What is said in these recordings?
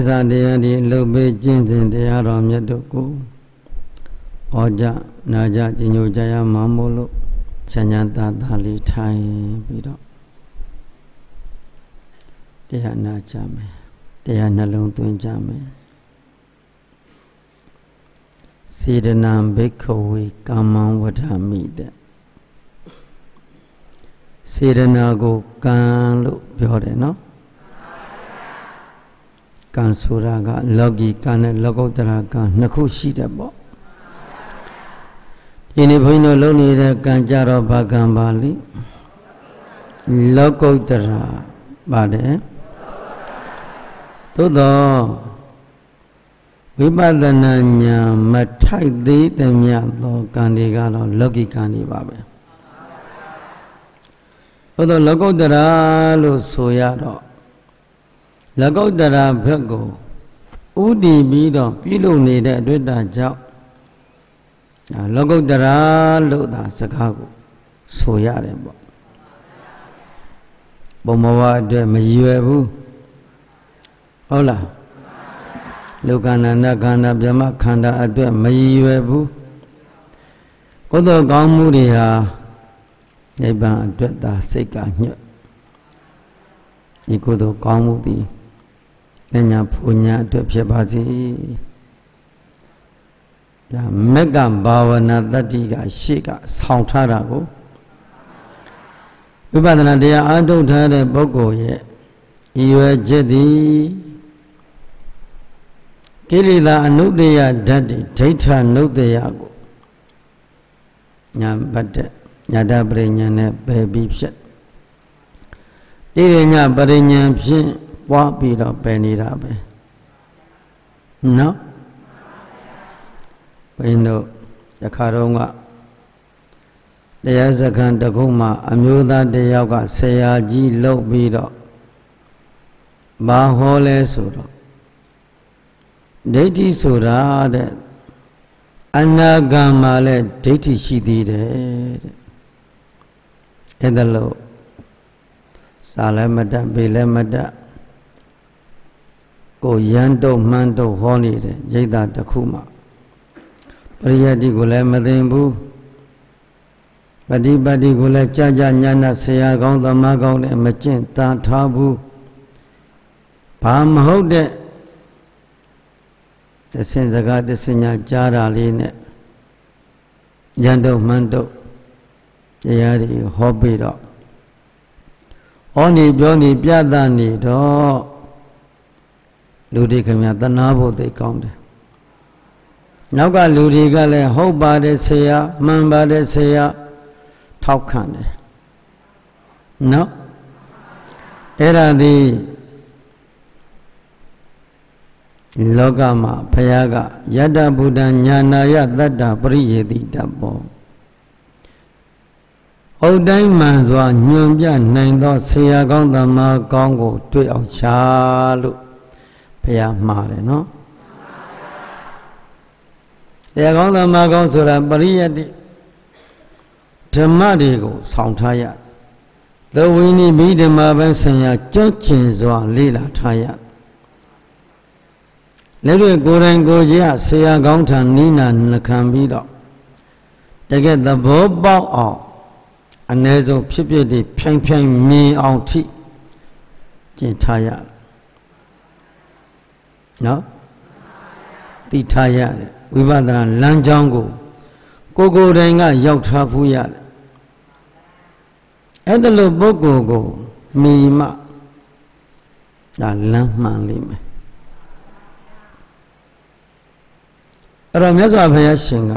စ္စာတရားဒီလှုပ်ပေးကျင့်စဉ်တရားတော်မြတ်တို့ကိုဩကြနာကြကျင်ညိုကြရမှာမို့လို့ချမ်းချမ်းသာသာလေးထိုင်ပြီးတော့တရားနာကြမယ်တရားနှလုံးသွင်းကြမယ်စေတနာဘိက္ခဝေကာမံဝဋ္ဌမိတဲ့စေတနာကိုကံလို့ပြောတယ်နော် ကံဆိုတာကလောကီကံနဲ့လောကုတ္တရာကံနှစ်ခုရှိတယ်ပေါ့ဒီနေ့ဘုန်းကြီးတို့လုပ်နေတဲ့ကံကြတော့ဘာကံပါလိလောကုတ္တရာပါတယ်သို့တော့ဝိပဿနာဉာဏ်မထိုက်သေးသမျှသောကံတွေကတော့လောကီကံတွေပါပဲသို့တော့လောကုတ္တရာလို့ဆိုရတော့ လကုတ္တရာဘက်ကိုဥတည်ပြီးတော့ပြုလုပ်နေတဲ့အတွေ့အကြုံကြောင့်လောကုတ္တရာလို့သာစကားကိုဆိုရတယ်ပေါ့ဘုံဘဝအတွက်မရွယ်ဘူးဟုတ်လားလောကနာနခန္ဓာဗြဟ္မခန္ဓာအတွက်မရွယ်ဘူးကုသိုလ်ကောင်းမှုတွေဟာနိဗ္ဗာန်အတွက်သာစိတ်ကညွတ်ဒီကုသိုလ်ကောင်းမှုသည် ပညာဖူညာအတွက်ဖြစ်ပါစေဒါမက်ကဘာဝနာတတ္တိကရှေ့ကဆောင်းထားတာကိုဝိပဿနာတရားအားထုတ်ထားတဲ့ပုဂ္ဂိုလ်ရဲ့ဤရွယ်ချက်သည်ကိလေသာအနုတ္တယဓာတ်ဒိဋ္ဌနုတ္တယကိုညာဘတ်တဲ့ညာတပရိညာနဲ့ပယ်ပြီးဖြစ်တိရညပရိညာဖြင့် ပွားပြီးတော့ပယ်နေတာပဲနော်ဘုရင်တို့တခါတော့ကတရားစခန်းတကုမှာအမျိုးသားတယောက်ကဆရာကြီးလှုပ်ပြီးတော့ဘာဟောလဲဆိုတော့ဒိဋ္ဌိဆိုတာတဲ့အနာဂံမှာလည်းဒိဋ္ဌိရှိသေးတယ်တဲ့အဲ့ဒါလို့စာလည်းမတတ်ပေလည်းမတတ် ကိုရန်တုံမှန်းတုံဟောနေတယ်ရိတ်တာတစ်ခုမှပရိယတ်တိကိုလည်းမသိဘူးပฏิပတ်တိကိုလည်းကြာကြာညာနာဆရာကောင်းသမားကောင်းနဲ့မကျင့်တာထားဘူးဘာမဟုတ်တဲ့တဆင်စကားတဆင်ညာကြားတာလေးနဲ့ရန်တုံမှန်းတုံတရားတွေဟောပြီးတော့ဩနေပြောနေပြသနေတော့ လူတွေခင်ဗျာတနာဖို့သိကောင်းတယ်နောက်ကလူတွေကလည်းဟုတ်ပါတယ်ဆရာမှန်ပါတယ်ဆရာထောက်ခံတယ်နော်အဲ့ဒါသည်လောကမှာဘုရားကယတ္တဗုဒ္ဓညာနာယတတ္တပရိယေတိတဘောဟုတ်တိုင်းမှန်စွာညွန်ပြနိုင်သောဆရာကောင်းသမားကောင်းကို တွေ့အောင်ရှာလို့ ဘုရားမှားတယ်နော်ဆရာကောင်းသမားကောင်းဆိုတာပရိယတ်တိဓမ္မတွေကိုဆောင်းထားရသဝိနိမိဓမ္မပဲဆင်ရကြွကျင်စွာလေ့လာထားရလက်တွေကိုယ်တိုင်ကိုယ်ကျဆရာကောင်းထံနိနာနှခံပြီးတော့တကယ်သဘောပေါက်အောင်အ ਨੇ ဆုံးဖြစ်ဖြစ်တွေဖြိုင်ဖြိုင်မြင်အောင်ထိကျင့်ထားရ နော်သိထားရတယ်ဝိပဿနာလမ်းကြောင်းကိုကိုကိုယ်တိုင်ကရောက်ထားဖို့ရတယ်အဲ့ဒါလို့ပုဂ္ဂိုလ်ကိုမိမဒါလမ်းမှန်လိမ့်မယ်အဲ့တော့မြတ်စွာဘုရားရှင်က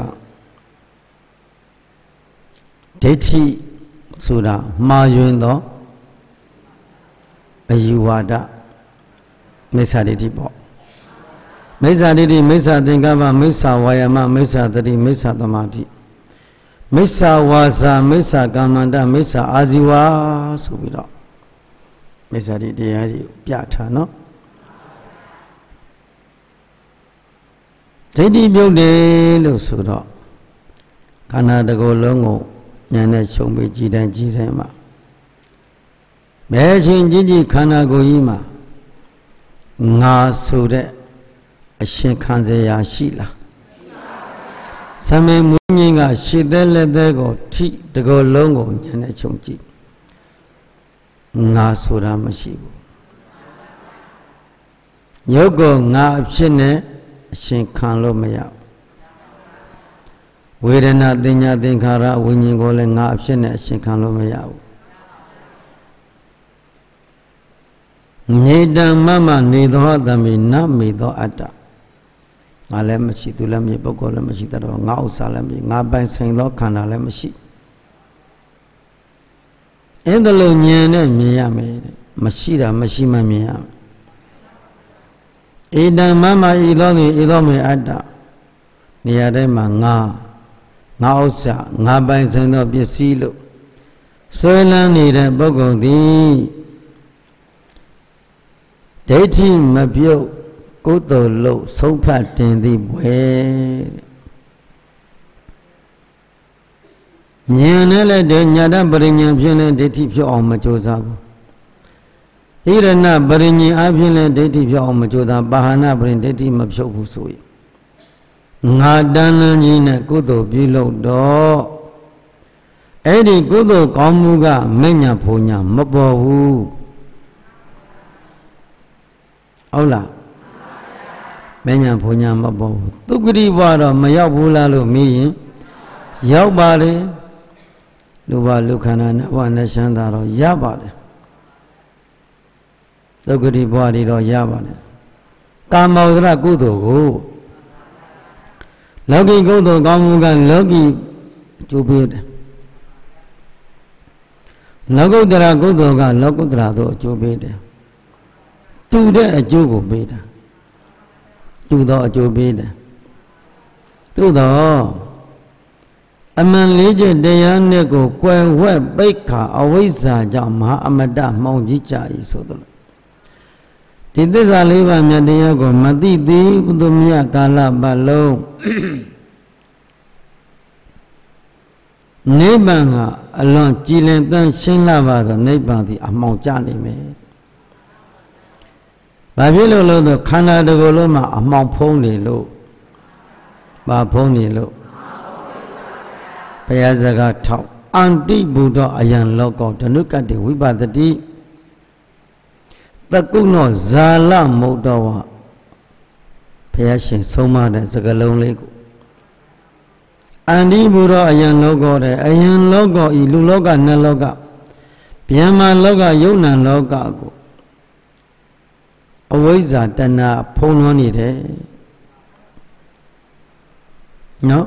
ဒိဋ္ဌိဆိုတာမှားယွင်းသောအယူဝါဒမိစ္ဆာဒိဋ္ဌိပေါ့ မိစ္ဆာဒိဋ္ဌိမိစ္ဆာသင်္ကပ္ပမိစ္ဆာဝါယမမိစ္ဆာတတိမိစ္ဆာသမာဓိမိစ္ဆာဝါစာမိစ္ဆာကမ္မန္တမိစ္ဆာအာဇီဝဆိုပြီးတော့မိစ္ဆာဒိတရားတွေပြထားနော်ဒိဋ္ဌိပြုတ်တယ်လို့ဆိုတော့ခန္ဓာတစ်ခုလုံးကိုဉာဏ်နဲ့ခြုံပြီးကြည်တိုင်းကြည်တိုင်းမှာဘယ်ချိန်ကြည့်ကြည့်ခန္ဓာကိုယ်ကြီးမှာငါဆိုတဲ့ အရှင်ခံစေရာရှိလားဆံမေမူငင်းကရှေ့သက်လက်သက်ကိုထိတကောလုံးကိုညံနဲ့ခြုံကြည့်ငါဆိုတာမရှိဘူးညုတ်ကိုငါအဖြစ်နဲ့အရှင်ခံလို့မရဝေဒနာတင်ညာသင်္ခါရဝိညာဉ်ကိုလည်းငါအဖြစ်နဲ့အရှင်ခံလို့မရဘူးနေတံမမနေသောသမိနမေသောအတ္တ ငါလည်းမရှိသူလည်းမရှိပုဂ္ဂိုလ်လည်းမရှိတတော်ငါဥစ္စာလည်းမရှိငါပိုင်ဆိုင်သောခန္ဓာလည်းမရှိအဲ့ဒါလို့ဉာဏ်နဲ့မြင်ရမယ်မရှိတာမရှိမှမြင်ရမယ်ဧတံမမဤသောသည်ဤသောမေအတ္တနေရာတိုင်းမှာငါငါဥစ္စာငါပိုင်ဆိုင်သောပစ္စည်းလို့ဆွဲလန်းနေတဲ့ပုဂ္ဂိုလ်သည်ဒိဋ္ဌိမပြုတ် ကုသိုလ်လို့ဆုံးဖြတ်တင်သည်ဘွယ်ဉာဏ်နဲ့လည်းတဲ့ညာတပရိညာဖြင့်လည်းဒိဋ္ဌိဖြစ်အောင်မကြိုးစားဘူးဣရဏပရိညာအဖြစ်လည်းဒိဋ္ဌိဖြစ်အောင်မကြိုးစားပါဟနာပရိဒိဋ္ဌိမဖြုတ်ဘူးဆိုရင်ငါတန်လန်းကြီးနဲ့ကုသိုလ်ပြုလုပ်တော့အဲ့ဒီကုသိုလ်ကောင်းမှုကမညာဖုံညာမပေါ်ဘူးဟုတ်လား မညာဘုံညာမပေါ်ဘူးသုခတိဘွားတော့မရောက်ဘူးလားလို့မေးရင်ရောက်ပါလေလူဘလူခန္ဓာနဲ့ဘဝနဲ့ရှမ်းသာတော့ရပါတယ်သုခတိဘွားတွေတော့ရပါတယ်ကာမောဒရကုသိုလ်ကိုလောကီကုသိုလ်ကောင်းမှုကလောကီကျိုးပေးတယ်လောကုတ္တရာကုသိုလ်ကလောကုတ္တရာသို့အကျိုးပေးတယ်တူတဲ့အကျိုးကိုပေးတာ တူသောအကျိုးပေးတယ်သို့သောအမှန်လေးချက်တရားနဲ့ကိုကွယ်ဝှက်ပိတ်ခါအဝိဇ္ဇာကြောင့်မဟာအမတမှောင်ကြီးကြ၏ဆိုသလိုဒီသစ္စာလေးပါးမြတ်တရားကိုမသိသေးသူမြတ်ကာလပတ်လုံးနိဗ္ဗာန်ဟာအလွန်ကြည်လင်တန်းရှင်းလာပါဆိုနိဗ္ဗာန်ဒီအမှောင်ကျနေမယ် ဘာဖြစ်လို့လို့ဆိုခန္ဓာတစ်ခုလုံးမှာအမှောင်ဖုံးနေလို့ဘာဖုံးနေလို့ဘုရားစကားထောက်အန္တိဘုဒ္ဓအယံလောကောဓနုကတ္တိဝိပဿတိတကုနောဇာလမုတ်တော်ဝဘုရားရှင်ဆုံးမတဲ့စကားလုံးလေးကိုအန္တိဘုရောအယံလောကောတဲ့အယံလောကောဤလူလောကနတ်လောကဗျမ္မာလောကယုံနံလောကကို အဝိဇ္ဇာတဏဖုံးလွှမ်းနေတယ်နော်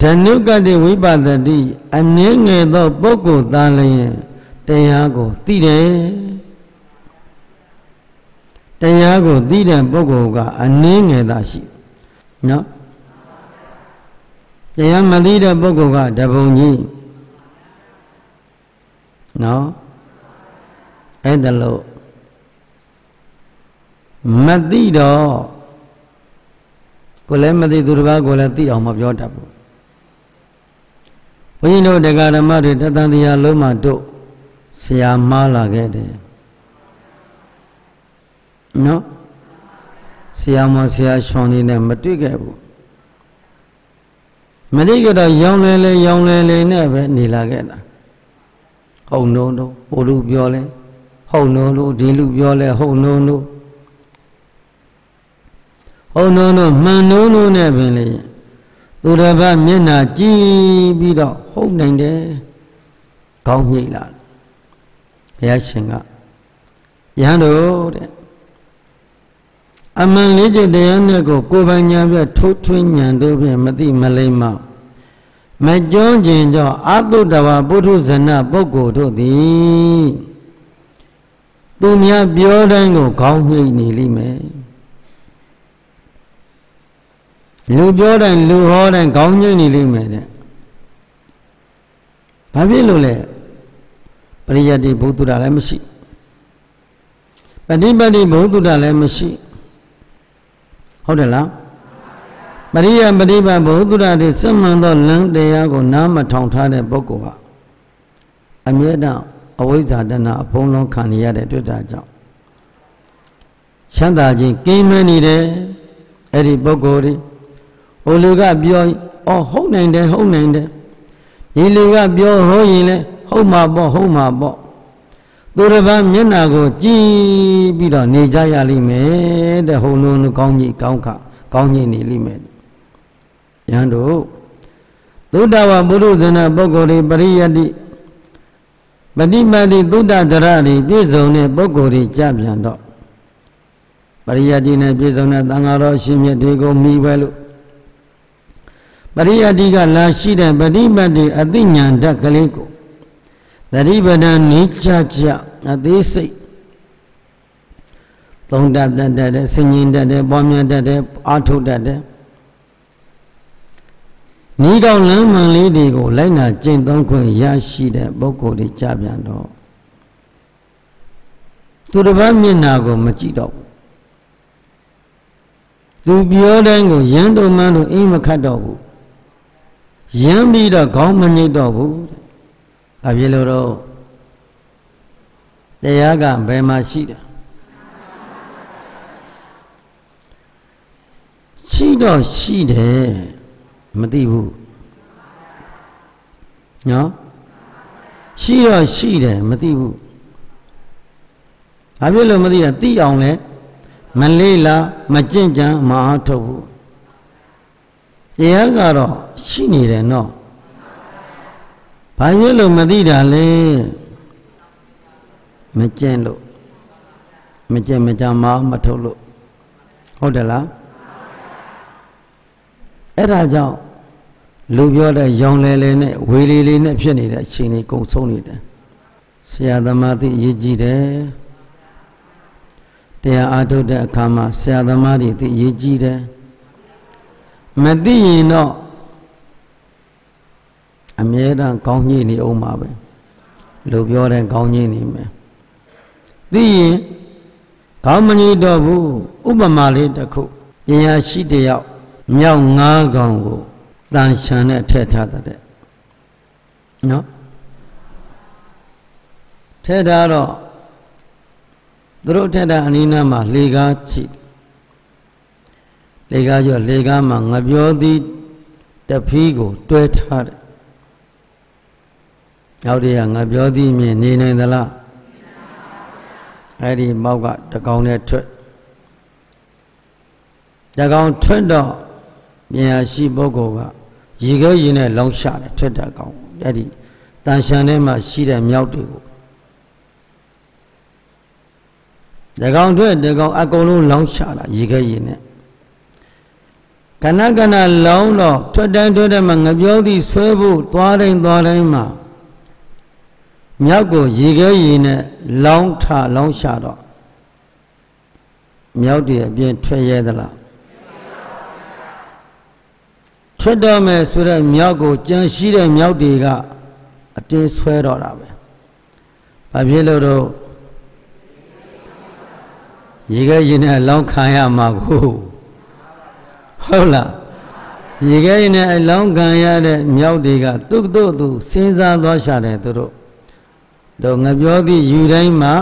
ဓနုကတိဝိပဿတိအနည်းငယ်သောပုဂ္ဂိုလ်သားလျင်တရားကိုသိတယ်တရားကိုသိတဲ့ပုဂ္ဂိုလ်ကအနည်းငယ်သာရှိနော်တရားမသိတဲ့ပုဂ္ဂိုလ်ကတပုံကြီးနော်အဲ့ဒါလို့ မသိတော့ကိုလည်းမသိသူတစ်ပါးကိုလည်းသိအောင်မပြောတတ်ဘူးဘုန်းကြီးတို့တရားဓမ္မတွေတသံတရားလုံးမှတို့ဆရာမှားလာခဲ့တယ်နော်ဆရာမဆရာရှောင်းနေနဲ့မတွေ့ခဲ့ဘူးမတိကတော့ရောင်လဲလဲရောင်လဲလဲနဲ့ပဲနေလာခဲ့တာဟုတ်နိုးနိုးဟိုလူပြောလဲဟုတ်နိုးနိုးဒီလူပြောလဲဟုတ်နိုးနိုး ဟုတ်နိုးနိုးမှန်နိုးနိုးနဲ့ပင်လေသူတစ်ပါးမျက်နာကြည့်ပြီးတော့ဟုတ်နိုင်တယ်ကောင်းမြိတ်လာဘုရားရှင်ကရဟန်းတို့တဲ့အမှန်လေးချက်တရားနဲ့ကိုကိုယ်ပိုင်ညာပြထိုးထွင်းညံတို့ဖြင့်မသိမလိမ့်မမကျွမ်းကျင်ကြောင့်အတုတဝပုထုဇဏပုဂ္ဂိုလ်တို့သည်သူများပြောတိုင်းကိုခေါင်းညှိနေလိမ့်မယ် လူပြောတိုင်းလူဟောတိုင်းခေါင်းညှိနေလိမ့်မယ်တဲ့ဘာဖြစ်လို့လဲပရိယတ်တိဘုဒ္ဓတာလည်းမရှိပฏิပတ်တိဘုဒ္ဓတာလည်းမရှိဟုတ်တယ်လားပရိယပฏิပတ်ဘုဒ္ဓရာတွေစမှန်သောလမ်းတရားကိုနားမထောင်ထားတဲ့ပုဂ္ဂိုလ်ဟာအမြဲတမ်းအဝိဇ္ဇာတဏအဖုံးလုံးခံရတဲ့တွေ့တာကြောင့်ချမ်းသာခြင်းကင်းမဲနေတယ်အဲ့ဒီပုဂ္ဂိုလ်တွေ ဟိုလူကပြောအော်ဟုတ်နိုင်တယ်ဟုတ်နိုင်တယ်ဒီလူကပြောဟောရင်လဲဟုတ်မှာပေါ့ဟုတ်မှာပေါ့သူတစ်ပါးမျက်နာကိုကြည့်ပြီးတော့နေကြရလိမ့်မယ်တဲ့ဟိုလုံးကောင်းကြီးကောင်းခကောင်းကြီးနေလိမ့်မယ်ယဟန်တို့သုဒ္ဓဝဘုရုဇဏပုဂ္ဂိုလ်တွေပရိယတ္တိပฏิမတိသုဒ္ဓဒရတွေပြည့်စုံတဲ့ပုဂ္ဂိုလ်တွေကြပြန်တော့ပရိယတ္တိနဲ့ပြည့်စုံတဲ့သံဃာတော်ရှင်မြတ်တွေကိုမိပဲလို့ ပရိယတ္တိကလာရှိတဲ့ပฏิမတိအသိဉာဏ်ဓာတ်ကလေးကိုသတိပဋ္ဌာန်နိချချအသေးစိတ်သုံးတတ်တတ်တဲ့ဆင်ញင်တတ်တဲ့ပွားများတတ်တဲ့အာထုတ်တတ်တဲ့ဤကောင်လမ်းမှန်လေးတွေကိုလိုက်နာကျင့်သုံးခွင့်ရရှိတဲ့ပုဂ္ဂိုလ်တွေကြပြန်တော့သူတစ်ပတ်မျက်နာကိုမကြည့်တော့ဘူးသူပြောတိုင်းကိုရန်တုံမှန်းတို့အိမ်မခတ်တော့ဘူး ရမ်းပြီးတော့ခေါင်းမညိတ်တော့ဘူးအဖြစ်လို့တော့တရားကဘယ်မှာရှိတယ်ရှိတော့ရှိတယ်မသိဘူးနော်ရှိတော့ရှိတယ်မသိဘူးဘာဖြစ်လို့မသိတာသိအောင်လဲမလေးလားမကြင့်ကြံမအားထုတ်ဘူး တရားကတော့ရှိနေတယ်နော်ဘာဖြစ်လို့မသိတာလဲမကြင့်လို့မကြင့်မကြမမထုတ်လို့ဟုတ်တယ်လားအဲ့ဒါကြောင့်လူပြောတဲ့ရောင်လဲလဲနဲ့ဝေလီလေးနဲ့ဖြစ်နေတဲ့အချိန်လေးကုံဆုံးနေတယ်ဆရာသမားသိအရေးကြီးတယ်တရားအားထုတ်တဲ့အခါမှာဆရာသမားတွေသိအရေးကြီးတယ် မသိရင်တော့အမြဲတမ်းကောင်းကြီးနေအောင်ပါပဲလူပြောတဲ့ကောင်းကြီးနေမယ်သိရင်ကောင်းမကြီးတော့ဘူးဥပမာလေးတစ်ခုပညာရှိတယောက်မြောက်၅កောင်ကိုတန်ရှန်နဲ့ထည့်ထားတဲ့နော်ထည့်ထားတော့သူတို့ထည့်တာအနိနာမှာလေကားချိ လေကားကျော်လေကားမှာငပြောသည်တဖီးကို တွဲထားတယ်ရောက်တည်းကငပြောသည်မြင်နေနိုင်သလားအဲ့ဒီမောက်ကတကောင်နဲ့ထွက်တကောင်ထွက်တော့ပညာရှိပုဂ္ဂိုလ်ကရေခဲရင်နဲ့လောင်းရှာတယ်ထွက်တဲ့ကောင်အဲ့ဒီတန်ရှန်ထဲမှာရှိတဲ့မြောက်တွေကိုတကောင်ထွက်တကောင်အကုန်လုံးလောင်းရှာတာရေခဲရင်နဲ့ ကဏကဏလောင်းတော့ထွက်တိုင်းထွက်တိုင်းမှာငပြောသည်ဆွဲဖို့သွားတိုင်းသွားတိုင်းမှာမြောက်ကိုရေခဲရေနဲ့လောင်းထလောင်းရှာတော့မြောက်တည်းအပြင်ထွက်ရဲသလားထွက်တော့မယ်ဆိုတဲ့မြောက်ကိုကြံရှိတဲ့မြောက်တွေကအတင်းဆွဲတော့တာပဲ။ဘာဖြစ်လို့တော့ရေခဲရေနဲ့လောင်းခံရမှာကို ဟုတ်လားရေခဲရေနဲ့အလောင်းခံရတဲ့မြောက်တွေကသူ့တို့သူစဉ်းစားသွားရှာတယ်သူတို့တော့ငပြောသည့်ယူတိုင်းမှာ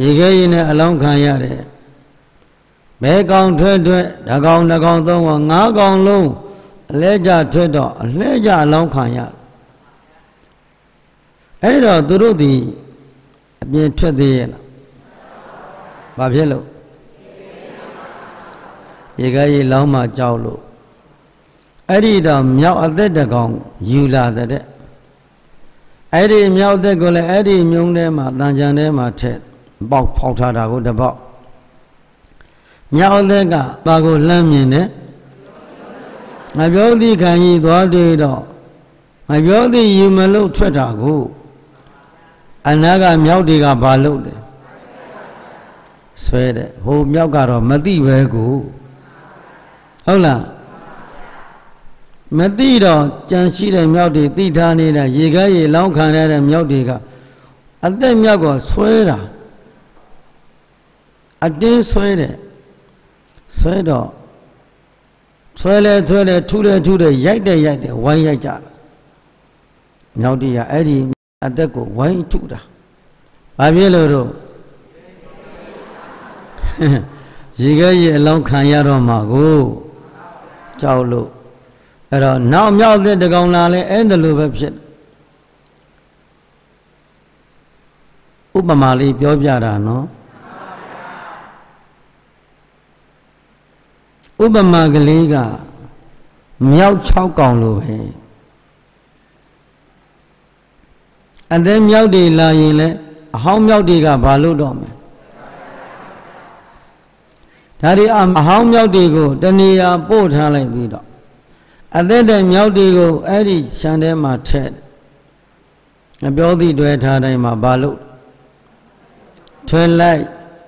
ရေခဲရေနဲ့အလောင်းခံရတယ်ဘဲကောင်ထွက်ထွက်ဓကောင်နှကောင်သုံးကောင်ငါးကောင်လုံးအလဲကြထွက်တော့အလဲကြအလောင်းခံရအဲ့တော့သူတို့ဒီအပြင်ထွက်သေးရဲ့လားဘာဖြစ်လို့ ရေကရေလောင်းမှကြောက်လို့အဲ့ဒီတော့မြောက်အသက်တကောင်ယူလာတဲ့အဲ့ဒီမြောက်သက်ကိုလည်းအဲ့ဒီမြုံထဲမှာတန်ကြံထဲမှာထည့်ပေါက်ဖောက်ထားတာကိုတပေါက်မြောက်သက်ကပါကိုလှမ်းမြင်တယ်ငါပြောသည်ခံကြီးသွားတွေ့တော့ငါပြောသည်ယူမလို့ထွက်တာကိုအနာကမြောက်တွေကဘာလုပ်လဲဆွဲတယ်ဟိုမြောက်ကတော့မသိပဲကို ဟုတ်လားမသိတော့ကြံရှိတဲ့မြောက်တွေသိထားနေတဲ့ရေကားရေလောင်းခံရတဲ့မြောက်တွေကအသက်မြောက်ကဆွဲတာအတင်းဆွဲတယ်ဆွဲတော့ဆွဲလဲဆွဲလဲထူလဲထူတယ်ရိုက်တယ်ရိုက်တယ်ဝိုင်းရိုက်ကြတာမြောက်တွေကအဲ့ဒီအသက်ကိုဝိုင်းထုတာဘာဖြစ်လို့တော့ရေခဲရေအလောင်းခံရတော့မှာကို ကြောက်လို့အဲ့တော့နောက်မြောက်တဲ့တကောင်လာလဲအဲ့ဒါလိုပဲဖြစ်ဥပမာလေးပြောပြတာနော်ဥပမာကလေးကမြောက်6កောင်လိုပဲအသက်မြောက်တွေလာရင်လဲအဟောင်းမြောက်တွေကဘာလို့တော့မလဲ ဒါဒီအဟောင်းမြောက်တွေကိုတဏှာပို့ထားလိုက်ပြီးတော့အသက်တဲ့မြောက်တွေကိုအဲ့ဒီခြံထဲမှာထည့်အပြောသည့်တွဲထားတိုင်းမှာဘာလို့ထွဲလိုက်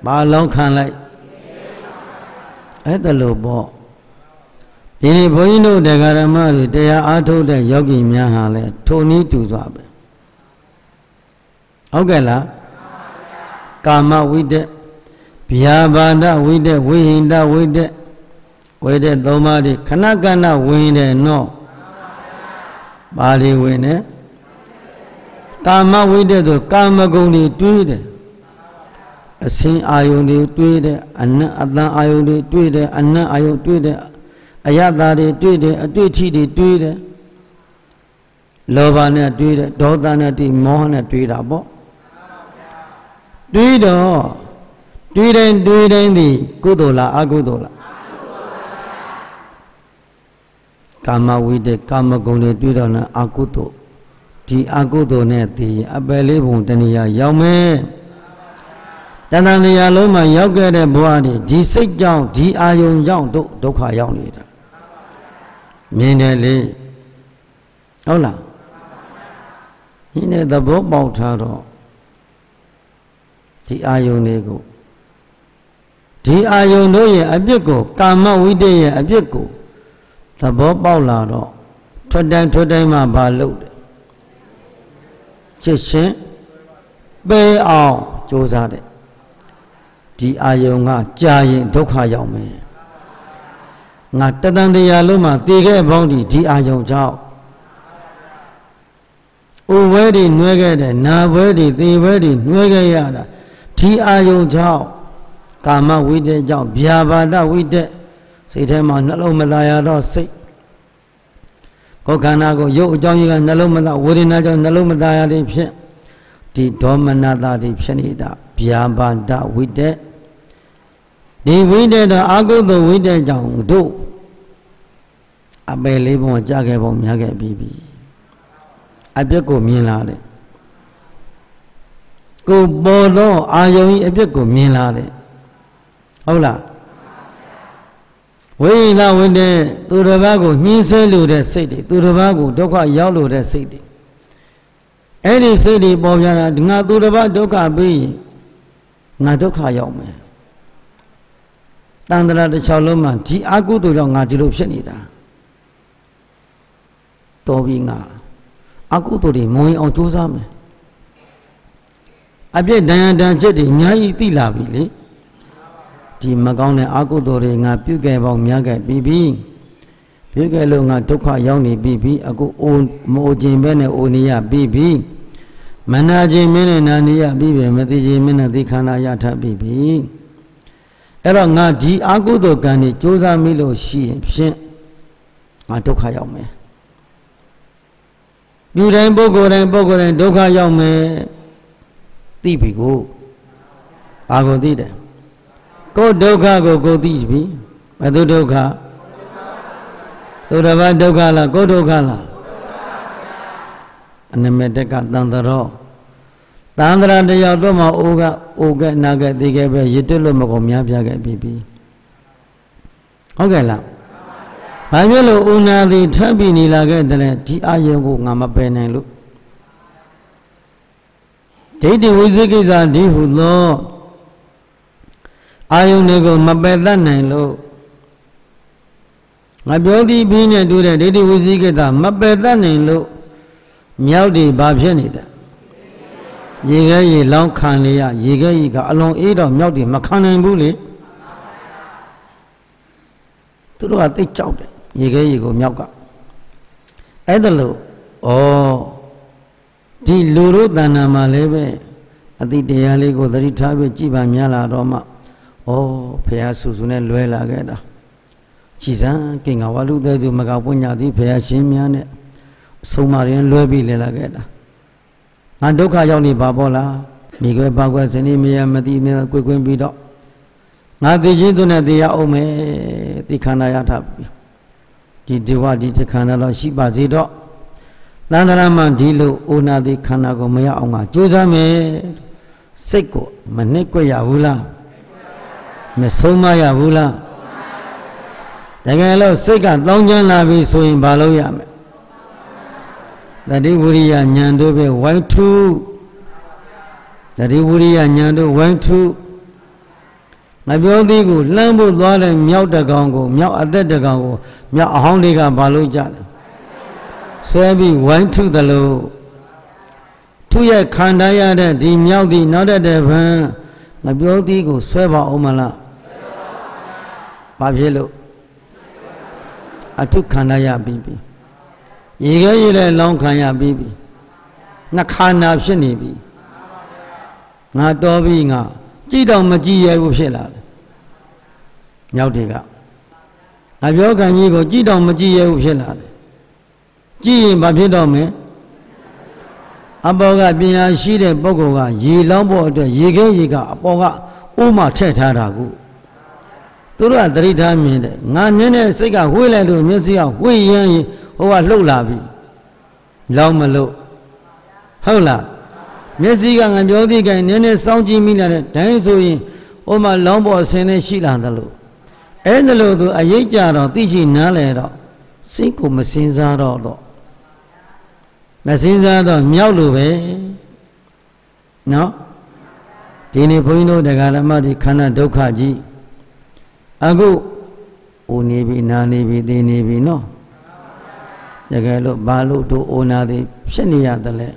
ဘာလုံးခံလိုက်အဲ့ဒါလို့ပေါ့ဒီနေ့ဘုန်းကြီးတို့တရားဓမ္မတွေတရားအားထုတ်တဲ့ယောဂီများဟာလဲထိုနည်းတူစွာပဲဟုတ်ကဲ့လားကာမဝိတက် ဗျာပါဒဝိတက်ဝိဟိန္ဒဝိတက်ဝိတက်သုံးပါးဒီခဏကဏဝင်တယ်နော်ပါဠိဝင်တယ်ကာမဝိတက်ဆိုကာမဂုဏ်တွေတွေးတယ်အစင်းအာယုန်တွေတွေးတယ်အနတ်အတန်အာယုန်တွေတွေးတယ်အနတ်အာယုန်တွေးတယ်အယတာတွေတွေးတယ်အတွေ့အထိတွေတွေးတယ်လောဘနဲ့တွေးတယ်ဒေါသနဲ့တွေးမောဟနဲ့တွေးတာပေါ့တွေးတော့ တွေးတိုင်းတွေးတိုင်းသည်ကုသိုလ်လားအကုသိုလ်လားကာမဝိတ္တကာမဂုဏ်တွေတွေးတော့လည်းအကုသိုလ်ဒီအကုသိုလ်နဲ့တည်အပယ်လေးပုံတဏှာရောက်မယ်တဏှာတရားလုံးမှာရောက်ခဲ့တဲ့ဘဝတွေဒီစိတ်ကြောင့်ဒီအာယုံကြောင့်ဒုက္ခရောက်နေတာမြင်တယ်လေဟုတ်လားမြင်တဲ့သဘောပေါက်ထားတော့ဒီအာယုန်တွေကို ဒီအာယုန်တို့ရဲ့အပြစ်ကိုကာမဝိတ္တရဲ့အပြစ်ကိုသဘောပေါက်လာတော့ထွက်တိုင်းထွက်တိုင်းမှာဘာလုပ်တယ်ချစ်ချင်းပေးအောင်ကြိုးစားတယ်ဒီအာယုန်ကကြာရင်ဒုက္ခရောက်မယ်ငါတတန်တရားလုံးမှာတည်ခဲ့ပေါင်းဒီဒီအာယုံကြောင့်အိုဝဲတွေနှွဲခဲ့တယ်နာဘွဲတွေသေဘွဲတွေနှွဲခဲ့ရတာဒီအာယုံကြောင့် ကာမဝိတ္တကြောင့်ဗျာပါဒဝိတ္တစိတ်ထဲမှာနှလုံးမသားရတော့စိတ်ကိုယ်ခန္ဓာကိုရုပ်အကြောင်းကြီးကနှလုံးမသားဝေဒနာကြောင့်နှလုံးမသားရတဲ့ဖြစ်ဒီဒေါမနတာတွေဖြစ်နေတာဗျာပါဒဝိတ္တဒီဝိတ္တတော့အာဟုသောဝိတ္တကြောင့်တို့အပယ်လေးပုံကြာခဲ့ပုံများခဲ့ပြီးပြီအပြစ်ကိုမြင်လာတယ်ကိုပေါ်သောအာယုံဤအပြစ်ကိုမြင်လာတယ် ဟုတ်လားဝိသဝိတ္တသူတစ်ပါးကိုညှင်းဆဲလို့တဲ့စိတ်တွေသူတစ်ပါးကိုဒုက္ခရောက်လို့တဲ့စိတ်တွေအဲ့ဒီစိတ်တွေပေါ်ပြတာငါသူတစ်ပါးဒုက္ခပေးရင်ငါဒုက္ခရောက်မယ်တန်ត្រာတစ်ချောင်းလုံးမှာဒီအကုသိုလ်ကြောင့်ငါဒီလိုဖြစ်နေတာတော်ပြီငါအကုသိုလ်တွေမဝင်အောင်ကြိုးစားမယ်အပြစ်ဒဏ်ရာဒဏ်ချက်တွေအများကြီးသိလာပြီလေ ဒီမကောင်းတဲ့အကုသိုလ်တွေငါပြုခဲ့ပေါင်းများခဲ့ပြီးပြီပြုခဲ့လို့ငါဒုက္ခရောက်နေပြီးပြီအခုအိုမိုးခြင်းပဲနဲ့အိုနေရပြီးပြီမနာခြင်းမင်းနဲ့နာနေရပြီးပြီမသိခြင်းမင်းနဲ့သိခန္ဓာရထပ်ပြီးပြီအဲ့တော့ငါဒီအာကုသိုလ်ကံนี่စ조사မိလို့ရှိရင်ဖြင့်ငါဒုက္ခရောက်မယ်လူတိုင်းပုဂ္ဂိုလ်တိုင်းပုဂ္ဂိုလ်တိုင်းဒုက္ခရောက်မယ်သိပြီကိုဘာကိုသိတယ် ကိုဒုက္ခကိုကိုသိပြီဘယ်သူဒုက္ခသူတစ်ပါးဒုက္ခလားကိုဒုက္ခလားအနမေတ္တကတန်တရောတန်တရာတယောက်တော့မှအိုးကအိုးကနာကသိခဲ့ပဲရစ်တွလို့မကုန်များပြခဲ့ပြီပြီဟုတ်ကဲ့လားဘာဖြစ်လို့ဥနာသည်ထပ်ပြီးနေလာခဲ့တဲ့ဒီအာယုံကိုငါမပယ်နိုင်လို့ဒိဋ္ဌိဝိသိကိစ္စဒီဟုသော အာယုန်တွေကိုမပယ်တတ်နိုင်လို့ငါပြောသည်ပြီးနဲ့တူတဲ့ဒိဋ္ဌိဝိသိကိစ္စမပယ်တတ်နိုင်လို့မြောက်တွေဘာဖြစ်နေတာရေခဲရေလောင်းခံလေရရေခဲရေကအလွန်အေးတော့မြောက်တွေမခံနိုင်ဘူးလေသူတို့ကသိကြောက်တယ်ရေခဲရေကိုမြောက်ကအဲ့ဒါလို့ဩဒီလူတို့တဏ္ဍာမှာလည်းပဲအတိတရားလေးကိုသတိထားပြီးကြည်ပါများလာတော့မှ ဩဖះဆူဆူနဲ့လွဲလာခဲ့တာကြည်စံကင်္ဂဝလူသေးသူမကပွညာသည်ဖះရှင်များနဲ့အဆုံးမရင်လွဲပြီးလဲလာခဲ့တာငါဒုက္ခရောက်နေပါပေါ့လားမိခွဲပါခွဲစနေမရမတိမြဲကွယ်ကွင်းပြီးတော့ငါသိချင်းသူနဲ့တရားအောင်မယ်သိခန္ဓာရထပြီဒီဒီဝဒီခန္ဓာတော့ရှိပါစေတော့သန္တရမဒီလိုအိုနာတိခန္ဓာကိုမရအောင်ကကြိုးစားမယ်စိတ်ကိုမနှိပ်ကွက်ရဘူးလား မဆုံးမရဘူးလားတကယ်လို့စိတ်ကတောင်းကျမ်းလာပြီဆိုရင်ဘာလုပ်ရမလဲတတိဝိရိယဉာဏ်တို့ပဲဝိုင်းထုတတိဝိရိယဉာဏ်တို့ဝိုင်းထုငါပြောသည်ကိုလှမ်းဖို့သွားတဲ့မြောက်တကောင်ကိုမြောက်အသက်တကောင်ကိုမြောက်အဟောင်းတွေကဘာလို့ကြလဲဆွဲပြီးဝိုင်းထုသလိုသူ့ရဲ့ခန္ဓာရတဲ့ဒီမြောက်ဒီနောက်တဲ့ဗန်းငါပြောသည်ကိုဆွဲပါအောင်မလား ဘာဖြစ်လို့အထုခန္ဓာရပြီးပြီရေခဲရေလဲလောင်းခံရပြီးပြီနှခန္ဓာဖြစ်နေပြီငါတော်ပြီငါကြည့်တော့မကြည့်ရဘူးဖြစ်လာတယ်မြောက်တွေကငါပြောခံကြီးကိုကြည့်တော့မကြည့်ရဘူးဖြစ်လာတယ်ကြည့်ရင်ဘာဖြစ်တော့မလဲအပေါ်ကပညာရှိတဲ့ပုဂ္ဂိုလ်ကရေလောင်းဖို့အတွက်ရေခဲရေကအပေါ်ကအိုးမှထည့်ထားတာကို သူတို့ကသတိထားမြင်တယ်ငါနင်းတဲ့စိတ်ကဝှေ့လိုက်လို့မျက်စိကဝှေ့ရမ်းရင်ဟိုကလှုပ်လာပြီလောင်းမလို့ဟုတ်လားမျက်စိကငါပြောသေးကနည်းနည်းစောင်းကြည့်မိလာတဲ့ဒိုင်းဆိုရင်ဟိုမှာလောင်းပေါ်ဆင်းနေရှိလာတယ်လို့အဲ့ဒါလို့သူအရေးကြတော့သိချင်နားလဲတော့စိတ်ကိုမစင်စားတော့တော့မစင်စားတော့မြောက်လို့ပဲနော်ဒီနေ့ဘုန်းကြီးတို့တရားဓမ္မတွေခန္ဓာဒုက္ခကြီး အခုအိုနေပြီနာနေပြီသိနေပြီနော်တကယ်လို့ဘာလို့တို့အိုနာသည်ဖြစ်နေရတယ်လဲ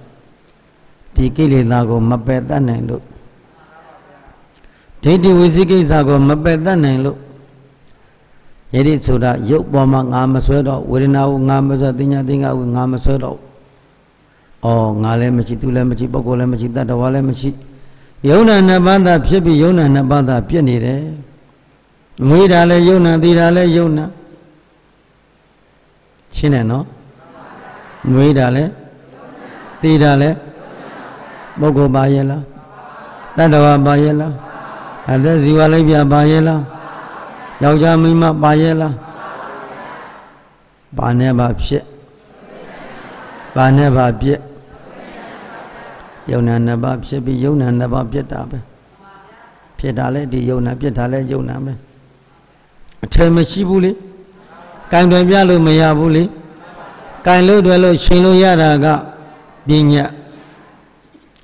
ဒီကိလေသာကို မပယ်တတ်နိုင်လို့ဒိဋ္ဌိဝိသိကိစ္စကိုမပယ်တတ်နိုင်လို့ယတိဆိုတာရုပ်ပေါ်မှာငါမဆွဲတော့ဝေဒနာကိုငါမဆွဲတင်ညာတင်ညာကိုငါမဆွဲတော့အော်ငါလည်းမရှိသူလည်းမရှိပုဂ္ဂိုလ်လည်းမရှိတတ္တဝါလည်းမရှိယုံနာနှစ်ပါးသာဖြစ်ပြီးယုံနာနှစ်ပါးသာပြည့်နေတယ် ငွေတာလည်းယုံနာတည်တာလည်းယုံနာရှင်းတယ်နော်ငွေတာလည်းတည်တာလည်းပုဂ္ဂိုလ်ပါရဲ့လားတတ္တဝါပါရဲ့လားအသက်ဇီဝလိုက်ပြပါရဲ့လားယောက်ျားမိန်းမပါရဲ့လားပါနဲ့ပါဖြစ်ပါနဲ့ပါပြည့်ယုံနာနှစ်ပါးဖြစ်ပြီးယုံနာနှစ်ပါးပြည့်တာပဲဖြစ်တာလဲဒီယုံနာပြည့်တာလဲယုံနာပဲ အထယ်မရှိဘူးလေကံတွေပြလို့မရဘူးလေကံလို့တွေလို့ရှင်လို့ရတာကပညာ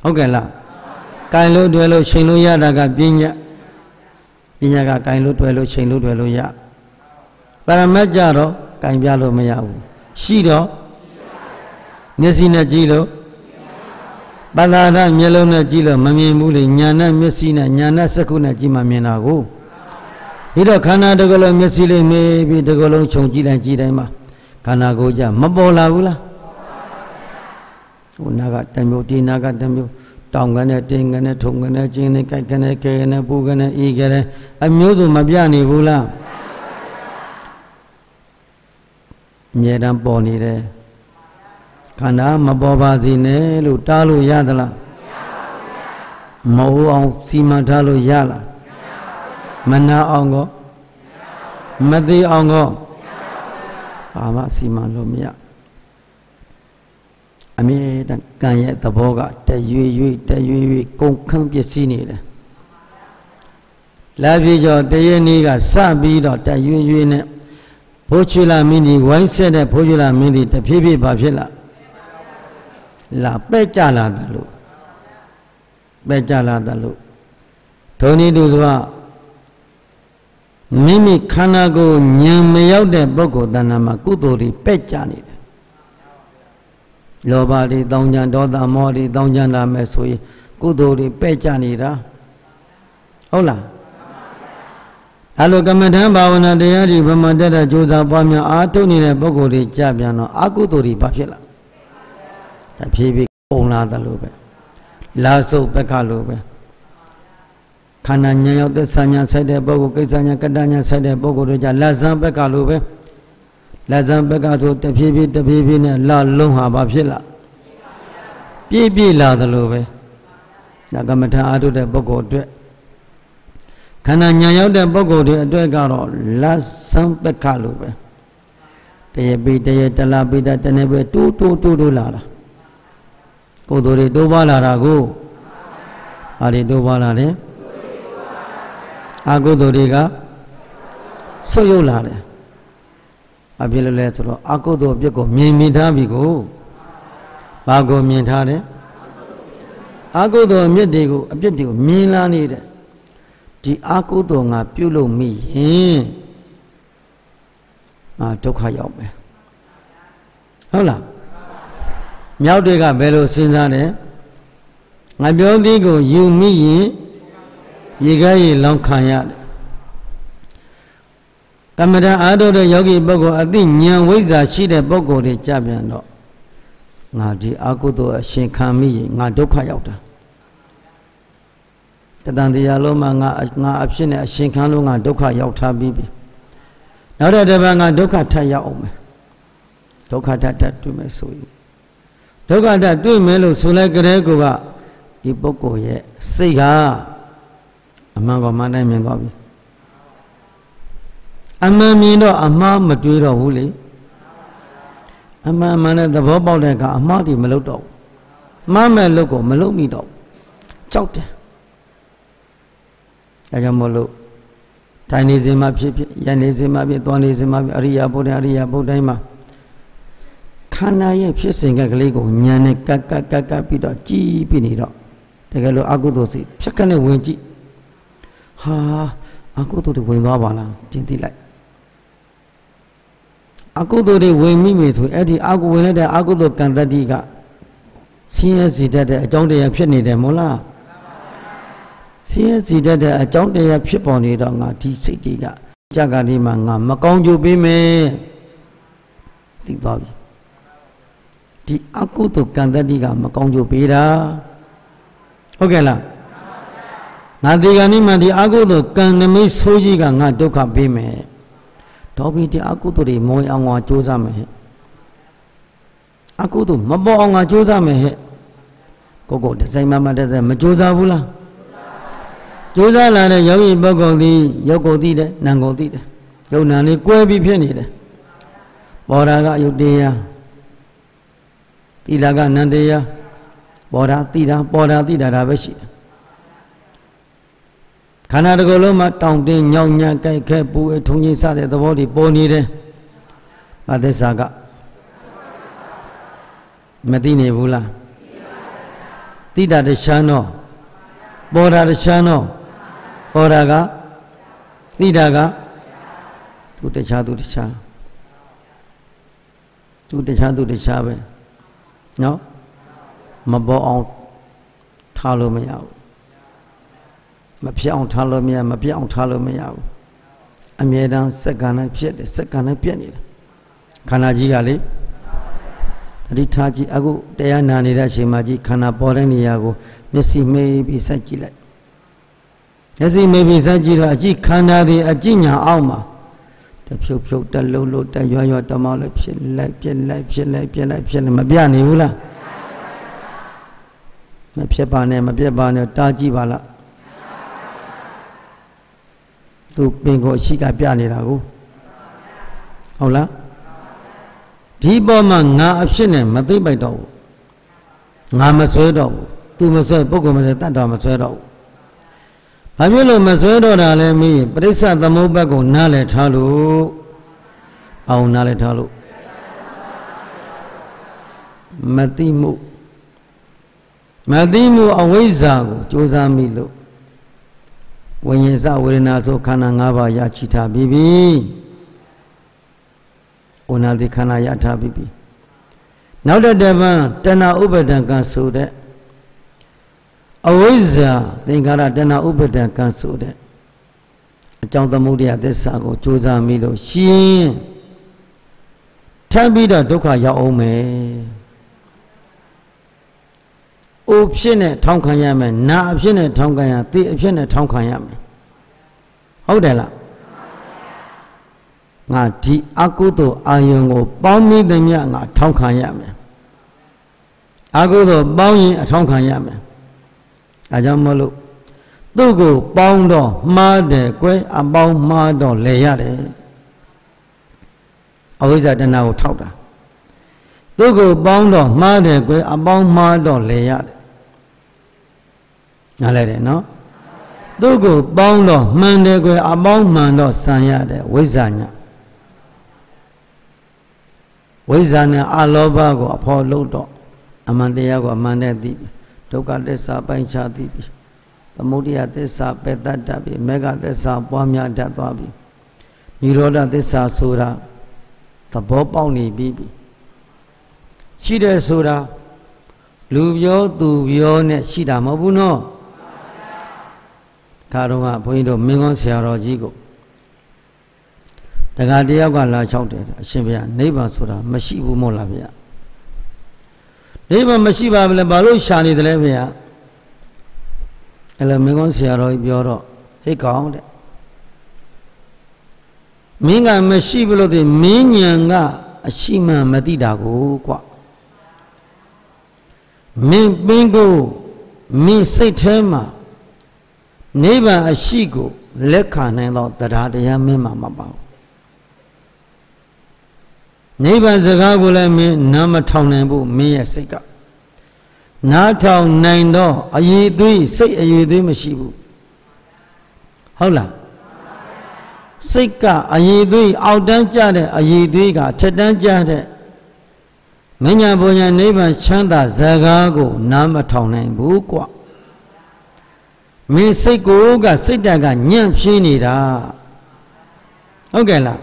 ဟုတ်ကဲ့လားကံလို့တွေလို့ရှင်လို့ရတာကပညာပညာကကံလို့တွေလို့ရှင်လို့တွေလို့ရပရမတ်ကြတော့ကံပြလို့မရဘူးရှိတော့မျက်စိနဲ့ကြည့်လို့ပသာရမျက်လုံးနဲ့ကြည့်လို့မမြင်ဘူးလေညာနဲ့မျက်စိနဲ့ညာနဲ့စက္ခုနဲ့ကြည့်မှမြင်တာကို ဒီတော့ခန္ဓာတကလုံးမျက်စိလေးမေးပြီးတကလုံးခြုံကြည့်လိုက်ကြည့်တိုင်းမှာခန္ဓာကိုယ်ကြမပေါ်လာဘူးလားဟိုနာကတမျိုးဒီနာကတမျိုးတောင်ကနေတင်းကနေထုံကနေကျင်းနေကြိုက်ကနေကဲကနေပူကနေဤကနေအမျိုးစုံမပြနေဘူးလားအမြဲတမ်းပေါ်နေတယ်ခန္ဓာမပေါ်ပါစေနဲ့လို့တားလို့ရသလားမဟုတ်အောင်စီမံထားလို့ရလား မနာအောင်ကောမသိအောင်ကောဘာမှစီမံလို့မရအမြဲတမ်းကံရဲ့သဘောကတရွေ့ရွေ့တရွေ့ရွေ့ကုန်ခန်းပစ္စည်းနေတယ်လာပြေကျော်တရနေ့ကစပြီးတော့တရွေ့ရွေ့နဲ့ဘိုးချွေလာမင်းကြီးဝိုင်းဆက်တဲ့ဘိုးချွေလာမင်းကြီးတဖြည်းဖြည်းဘာဖြစ်လာလာပဲ့ကြလာတယ်လို့ပဲ့ကြလာတယ်လို့ဒုံဤသူဆိုတာ မိမိခန္ဓာကိုယ်ဉာဏ်မရောက်တဲ့ပုဂ္ဂိုလ်တဏ္ဍာမှာကုသိုလ်တွေပဲ့ကြနေတယ်လောဘတွေတောင်းကြံဒေါသမောဟတွေတောင်းကြံလာမယ်ဆိုရင်ကုသိုလ်တွေပဲ့ကြနေတာဟုတ်လားအဲလိုကမ္မထံဘာဝနာတရားတွေဗမာတက်တဲ့ကြိုးစားပွားများအားထုတ်နေတဲ့ပုဂ္ဂိုလ်တွေကြပြန်တော့အကုသိုလ်တွေဘာဖြစ်လာတဖြည်းဖြည်းပုံလာတယ်လို့ပဲလာစုပ်ပက္ခလို့ပဲ ခန္ဓာဉာဏ်ရောက်သက်ဆာညာဆိုင်တဲ့ပုဂ္ဂိုလ်ကိစ္စညာကတ္တညာဆိုင်တဲ့ပုဂ္ဂိုလ်တို့ကြလက်ဇံဘက်ကလိုပဲလက်ဇံဘက်ကဆိုတဖြည်းဖြည်းတဖြည်းဖြည်းနဲ့လလုံးဟာဘာဖြစ်လာပြည့်ပြည့်လာသလိုပဲဒါကမ္မထာအာထုတဲ့ပုဂ္ဂိုလ်အတွက်ခန္ဓာညာရောက်တဲ့ပုဂ္ဂိုလ်တွေအတွက်ကတော့လက်ဇံဘက်ကလိုပဲတရပိတရတလပိတတနေပဲတူးတူးတူးတူးလာတာကိုယ်တို့တွေတိုးပွားလာတာကိုဘာတွေတိုးပွားလာလဲ အကုသိုလ်တွေကဆုတ်ယုတ်လာတယ်အဖြစ်လို့လဲဆိုတော့အကုသိုလ်အပြစ်ကိုမြင်မြင်ထားပြီကိုဘာကိုမြင်ထားတယ်အကုသိုလ်အမြစ်တွေကိုအပြစ်တွေကိုမြင်လာနေတဲ့ဒီအကုသိုလ်ငါပြုတ်လို့မိရင်ငါဒုက္ခရောက်မယ်ဟုတ်လားမြောက်တွေကဘယ်လိုစဉ်းစားတယ်ငါပြောသည်ကိုယူမိရင် ရေကားရေလောင်းခံရတယ်ကမ္မဋ္ဌာန်းအားထုတ်တဲ့ယောဂီပုဂ္ဂိုလ်အသိဉာဏ်ဝိဇ္ဇာရှိတဲ့ပုဂ္ဂိုလ်တွေကြပြန်တော့ငါဒီအကုသိုလ်အရှင်ခံမိရင်ငါဒုက္ခရောက်တာတတန်တရားလုံးမှာငါငါအဖြစ်နဲ့အရှင်ခံလို့ငါဒုက္ခရောက်ထားပြီးပြီနောက်တဲ့တပတ်ငါဒုက္ခထပ်ရောက်အောင်မယ်ဒုက္ခထပ်ထပ်တွေ့မယ်ဆိုရင်ဒုက္ခထပ်တွေ့မယ်လို့ဆိုလိုက်ကလေးကဒီပုဂ္ဂိုလ်ရဲ့စိတ်က အမှန်ကမှန်တိုင်းမြင်သွားပြီအမှန်မြင်တော့အမှားမတွေးတော့ဘူးလေအမှန်မှန်တဲ့သဘောပေါက်တဲ့အခါအမှားတွေမလုပ်တော့ဘူးမှားမဲ့လုပ်ကိုမလုပ်မိတော့ကြောက်တယ်အဲကြောင့်မလို့ထိုင်နေစဉ်မှာဖြစ်ဖြစ်ရနေစဉ်မှာဖြစ်သွားနေစဉ်မှာဖြစ်အရိယာဘုရားအရိယာဘုတိုင်းမှာခန္ဓာရဲ့ဖြစ်စဉ်ကလေးကိုညာနဲ့ကတ်ကတ်ကတ်ကတ်ပြီးတော့ကြည်ပြီးနေတော့တကယ်လို့အကုသိုလ်စိတ်ဖြတ်ကနေဝင်ကြည့် ဟာအကုသိုလ်တွေဝင်သွားပါလားတင်သိလိုက်အကုသိုလ်တွေဝင်မိပြီဆိုအဲ့ဒီအကုဝင်လိုက်တဲ့အကုသိုလ်ကံတတိကဆင်းရဲစီတတ်တဲ့အကြောင်းတရားဖြစ်နေတယ်မို့လားဆင်းရဲစီတတ်တဲ့အကြောင်းတရားဖြစ်ပေါ်နေတော့ငါဒီစိတ်တွေကကြက်ကလေးမှာငါမကောင်းကြပေးမယ်သိသွားပြီဒီအကုသိုလ်ကံတတိကမကောင်းကြပေးတာဟုတ်ကဲ့လား ငါဒီကနေ့မှဒီအကုသိုလ်ကံနမိတ်ဆိုးကြီးကငါဒုက္ခပေးမယ်တော့ပြီးဒီအကုသိုလ်တွေမဝင်အောင်ငါကြိုးစားမယ်ဟဲ့အကုသိုလ်မပေါ်အောင်ငါကြိုးစားမယ်ဟဲ့ကိုကိုဒီဇိုင်းမမတဲ့မကြိုးစားဘူးလားကြိုးစားလာတဲ့ယောဂီပုဂ္ဂိုလ်သည်ရုပ်ကိုသိတယ်နာမ်ကိုသိတယ်ယုံနာလေးကွဲပြီးဖြစ်နေတယ်ပေါ်တာကယုတ်တရားသီလကနန္တရားပေါ်တာသိတာပေါ်တာသိတာဒါပဲရှိတယ် ခန္ဓာတစ်ခုလုံးမှာတောင့်တင်းညောင်ညံ့ကြိုက်ခဲပူအထုံကြီးစတဲ့သဘောတွေပေါ်နေတယ်။ဘာသစ္စာကမသိနေဘူးလားသိတာတခြားတော့ပေါ်တာတခြားတော့ပေါ်တာကသိတာကသူတခြားသူတခြားသူတခြားသူတခြားပဲနော်မပေါ်အောင်ထားလို့မရဘူး မဖြစ်အောင်ထားလို့မရမပြတ်အောင်ထားလို့မရဘူးအမြဲတမ်းစက္ကန့်တိုင်းဖြစ်တယ်စက္ကန့်တိုင်းပြတ်နေတယ်ခန္ဓာကြီးကလေတတိထားကြည့်အခုတရားနာနေတဲ့အချိန်မှာကြည့်ခန္ဓာပေါ်တဲ့နေရာကိုမျက်စိမေးပြီးစိုက်ကြည့်လိုက်မျက်စိမေးပြီးစိုက်ကြည့်တော့အကြည့်ခန္ဓာဒီအကြည့်ညာအောက်မှာတဖြုတ်ဖြုတ်တက်လုံးလုံးတက်ရွရွတမောက်လည်းဖြစ်လိုက်ပြက်လိုက်ဖြစ်လိုက်ပြက်လိုက်ဖြစ်လိုက်မပြနေဘူးလားမဖြစ်ပါနဲ့မပြက်ပါနဲ့တားကြည့်ပါလား သူပင်ကိုအရှိကပြနေတာကိုဟုတ်လားဒီပေါ်မှာငါအဖြစ်နဲ့မသိပိုက်တော့ဘူးငါမဆွဲတော့ဘူးသူမဆွဲပုဂ္ဂိုလ်မဆွဲတတ်တော်မဆွဲတော့ဘူးဘာဖြစ်လို့မဆွဲတော့တာလဲမင်းပရိစ္ဆသမုပ္ပတ်ကိုနားလည်ထားလို့အောင်နားလည်ထားလို့မသိမှုမသိမှုအဝိဇ္ဇာကိုကြိုးစားမိလို့ ဝိညာဉ်စဝေဒနာဆိုခန္ဓာ၅ပါးရချထားပြီးပြီဩနာတိခန္ဓာရထားပြီးပြီနောက်တဲ့တပံတဏှာဥပဒံကံဆိုတဲ့အဝိဇ္ဇာသင်္ခါရတဏှာဥပဒံကံဆိုတဲ့အကြောင်းသမုဒယသစ္စာကိုကြိုးစားမိလို့ရှင်းထပ်ပြီးတော့ဒုက္ခရောက်အောင်မယ် အိုဖြစ်နဲ့ထောင်းခံရမယ်နာအဖြစ်နဲ့ထောင်းခံရသေအဖြစ်နဲ့ထောင်းခံရမယ်ဟုတ်တယ်လားငါဒီအကုသိုလ်အာယုံကို ပေါင်းမိသမျှငါထောင်းခံရမယ်အကုသိုလ်ပေါင်းရင်အထောင်းခံရမယ်ဒါကြောင့်မလို့သူ့ကိုပေါင်းတော့မှားတယ်ကွယ်အပေါင်းမှားတော့လဲရတယ်အဝိဇ္ဇာတဏှာကိုထောက်တာသူ့ကိုပေါင်းတော့မှားတယ်ကွယ်အပေါင်းမှားတော့လဲရတယ် နားလဲတယ်နော်သူ့ကိုပေါင်းတော့မှန်တယ်ကွယ်အပေါင်းမှန်တော့ဆံရတယ်ဝိဇ္ဇာညာဝိဇ္ဇာနဲ့အလောဘကိုအဖို့လို့တော့အမှန်တရားကိုအမှန်နဲ့သိပြီဒုက္ခသစ္စာပိုင်းခြားသိပြီသမုဒိယသစ္စာပယ်တတ်တတ်ပြီမေဃသစ္စာပွားများတတ်သွားပြီនិရောဓသစ္စာဆိုတာသဘောပေါက်နေပြီရှိတယ်ဆိုတာလူပြောသူပြောနဲ့ရှိတာမဟုတ်ဘူးနော် ခါတော့ကဘုန်းကြီးတို့မင်းကောင်းဆရာတော်ကြီးကိုတခါတယောက်ကလာချောက်တယ်အရှင်ဘုရားနိဗ္ဗာန်ဆိုတာမရှိဘူးမို့လားဗျာနိဗ္ဗာန်မရှိပါဘူးလေဘာလို့ရှာနေတယ်လဲဗျာအဲ့လိုမင်းကောင်းဆရာတော်ကြီးပြောတော့ဟိတ်ကောင်တဲ့မင်းကမရှိဘူးလို့ဒီမင်းညံကအရှိမှန်မသိတာကိုကွာမင်းပင်ကိုမင်းစိတ်ထဲမှာ နိဗ္ဗာန်အရှိကိုလက်ခံနိုင်သောတရားတရားမင်းမှာမပါဘူးနိဗ္ဗာန်စကားကိုလည်းမင်းနားမထောင်နိုင်ဘူးမင်းရဲ့စိတ်ကနားထောင်နိုင်တော့အည်သွေးစိတ်အည်သွေးမရှိဘူးဟုတ်လားစိတ်ကအည်သွေးအောက်တန်းကြတဲ့အည်သွေးကထက်တန်းကြတဲ့မညာဘုံညာနိဗ္ဗာန်ချမ်းသာဇကားကိုနားမထောင်နိုင်ဘူးကွ မင်းစိတ်ကိုကစိတ်တက်ကညံ့ဖြင်းနေတာဟုတ်ကဲ့လား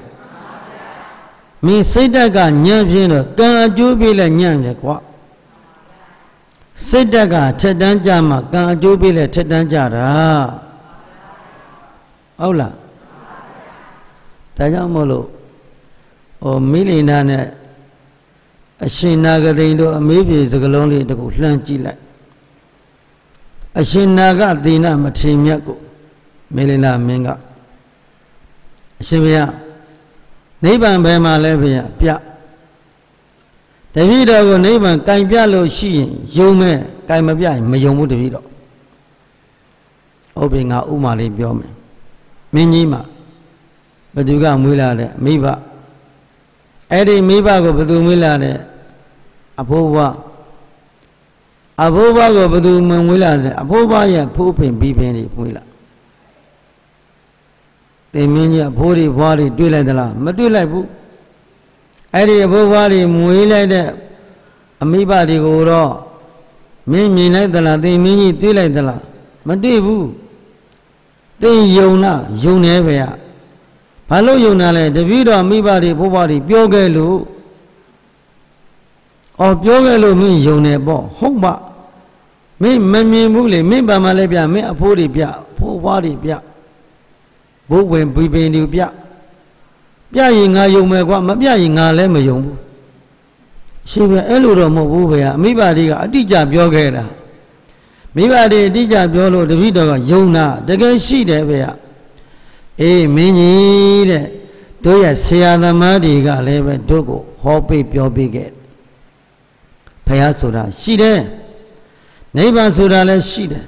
မင်းစိတ်တက်ကညံ့ဖြင်းတော့ကံအကျိုးပေးလဲညံ့တယ်ကွစိတ်တက်ကထက်တန်းကြမှကံအကျိုးပေးလဲထက်တန်းကြတာဟုတ်လားဒါကြောင့်မို့လို့ဟိုမိလိနာနဲ့အရှင်နာဂသိန်တို့အမေးပြေစကလုံးလေးတကူလှမ်းကြည့်လိုက် အရှင်နာဂသေနမထေမြတ်ကိုမေလိနာမင်းကအရှင်ဘုရားနိဗ္ဗာန်ဘယ်မှာလဲဘုရားပြတပည့်တော်ကိုနိဗ္ဗာန်ကင်ပြလို့ရှိရင်ယုံမဲ့ကင်မပြရင်မယုံဘူးတပည့်တော်ဟုတ်ပြီငါဥမာလေးပြောမယ်မင်းကြီးမှာဘသူကမွေးလာတဲ့မိဘအဲ့ဒီမိဘကိုဘသူမွေးလာတဲ့အဖိုးဘွား အဖိုးဘွားကိုဘသူမမွေးလာတဲ့အဖိုးဘွားရဲ့ဖိုးဖင်ပြီးပင်တွေမွေးလာတင်မင်းကြီးအဖိုးတွေဘွားတွေတွေ့လိုက်သလားမတွေ့လိုက်ဘူးအဲ့ဒီအဖိုးဘွားတွေမွေးလိုက်တဲ့အမိဘတွေကိုတော့မင်းမြင်လိုက်သလားတင်မင်းကြီးတွေ့လိုက်သလားမတွေ့ဘူးတင်ယုံလားယုံနေပဲရဘာလို့ယုံတာလဲတပည့်တော်မိဘတွေဘိုးဘွားတွေပြောခဲ့လို့အော်ပြောခဲ့လို့မင်းယုံနေပေါ့ဟုတ်ပါ မင်းမမြင်ဘူးလေမင်းဘာမှလည်းပြမင်းအဖိုးတွေပြဖိုးဘွားတွေပြဘိုးဝင်ဘီပင်တွေပြပြရင်ငါယုံမယ်ကွာမပြရင်ငါလည်းမယုံဘူးရှိပဲအဲ့လိုတော့မဟုတ်ဘူးဗျာအမိဘတွေကအတိအကျပြောခဲ့တာမိဘတွေအတိအကျပြောလို့တပည့်တော်ကယုံတာတကယ်ရှိတယ်ဗျာအေးမင်းကြီးတဲ့တို့ရဲ့ဆရာသမားတွေကလည်းပဲတို့ကိုဟောပေးပြောပေးခဲ့ဖះဆိုတာရှိတယ် နိဗ္ဗာန်ဆိုတာလည်းရှိတယ်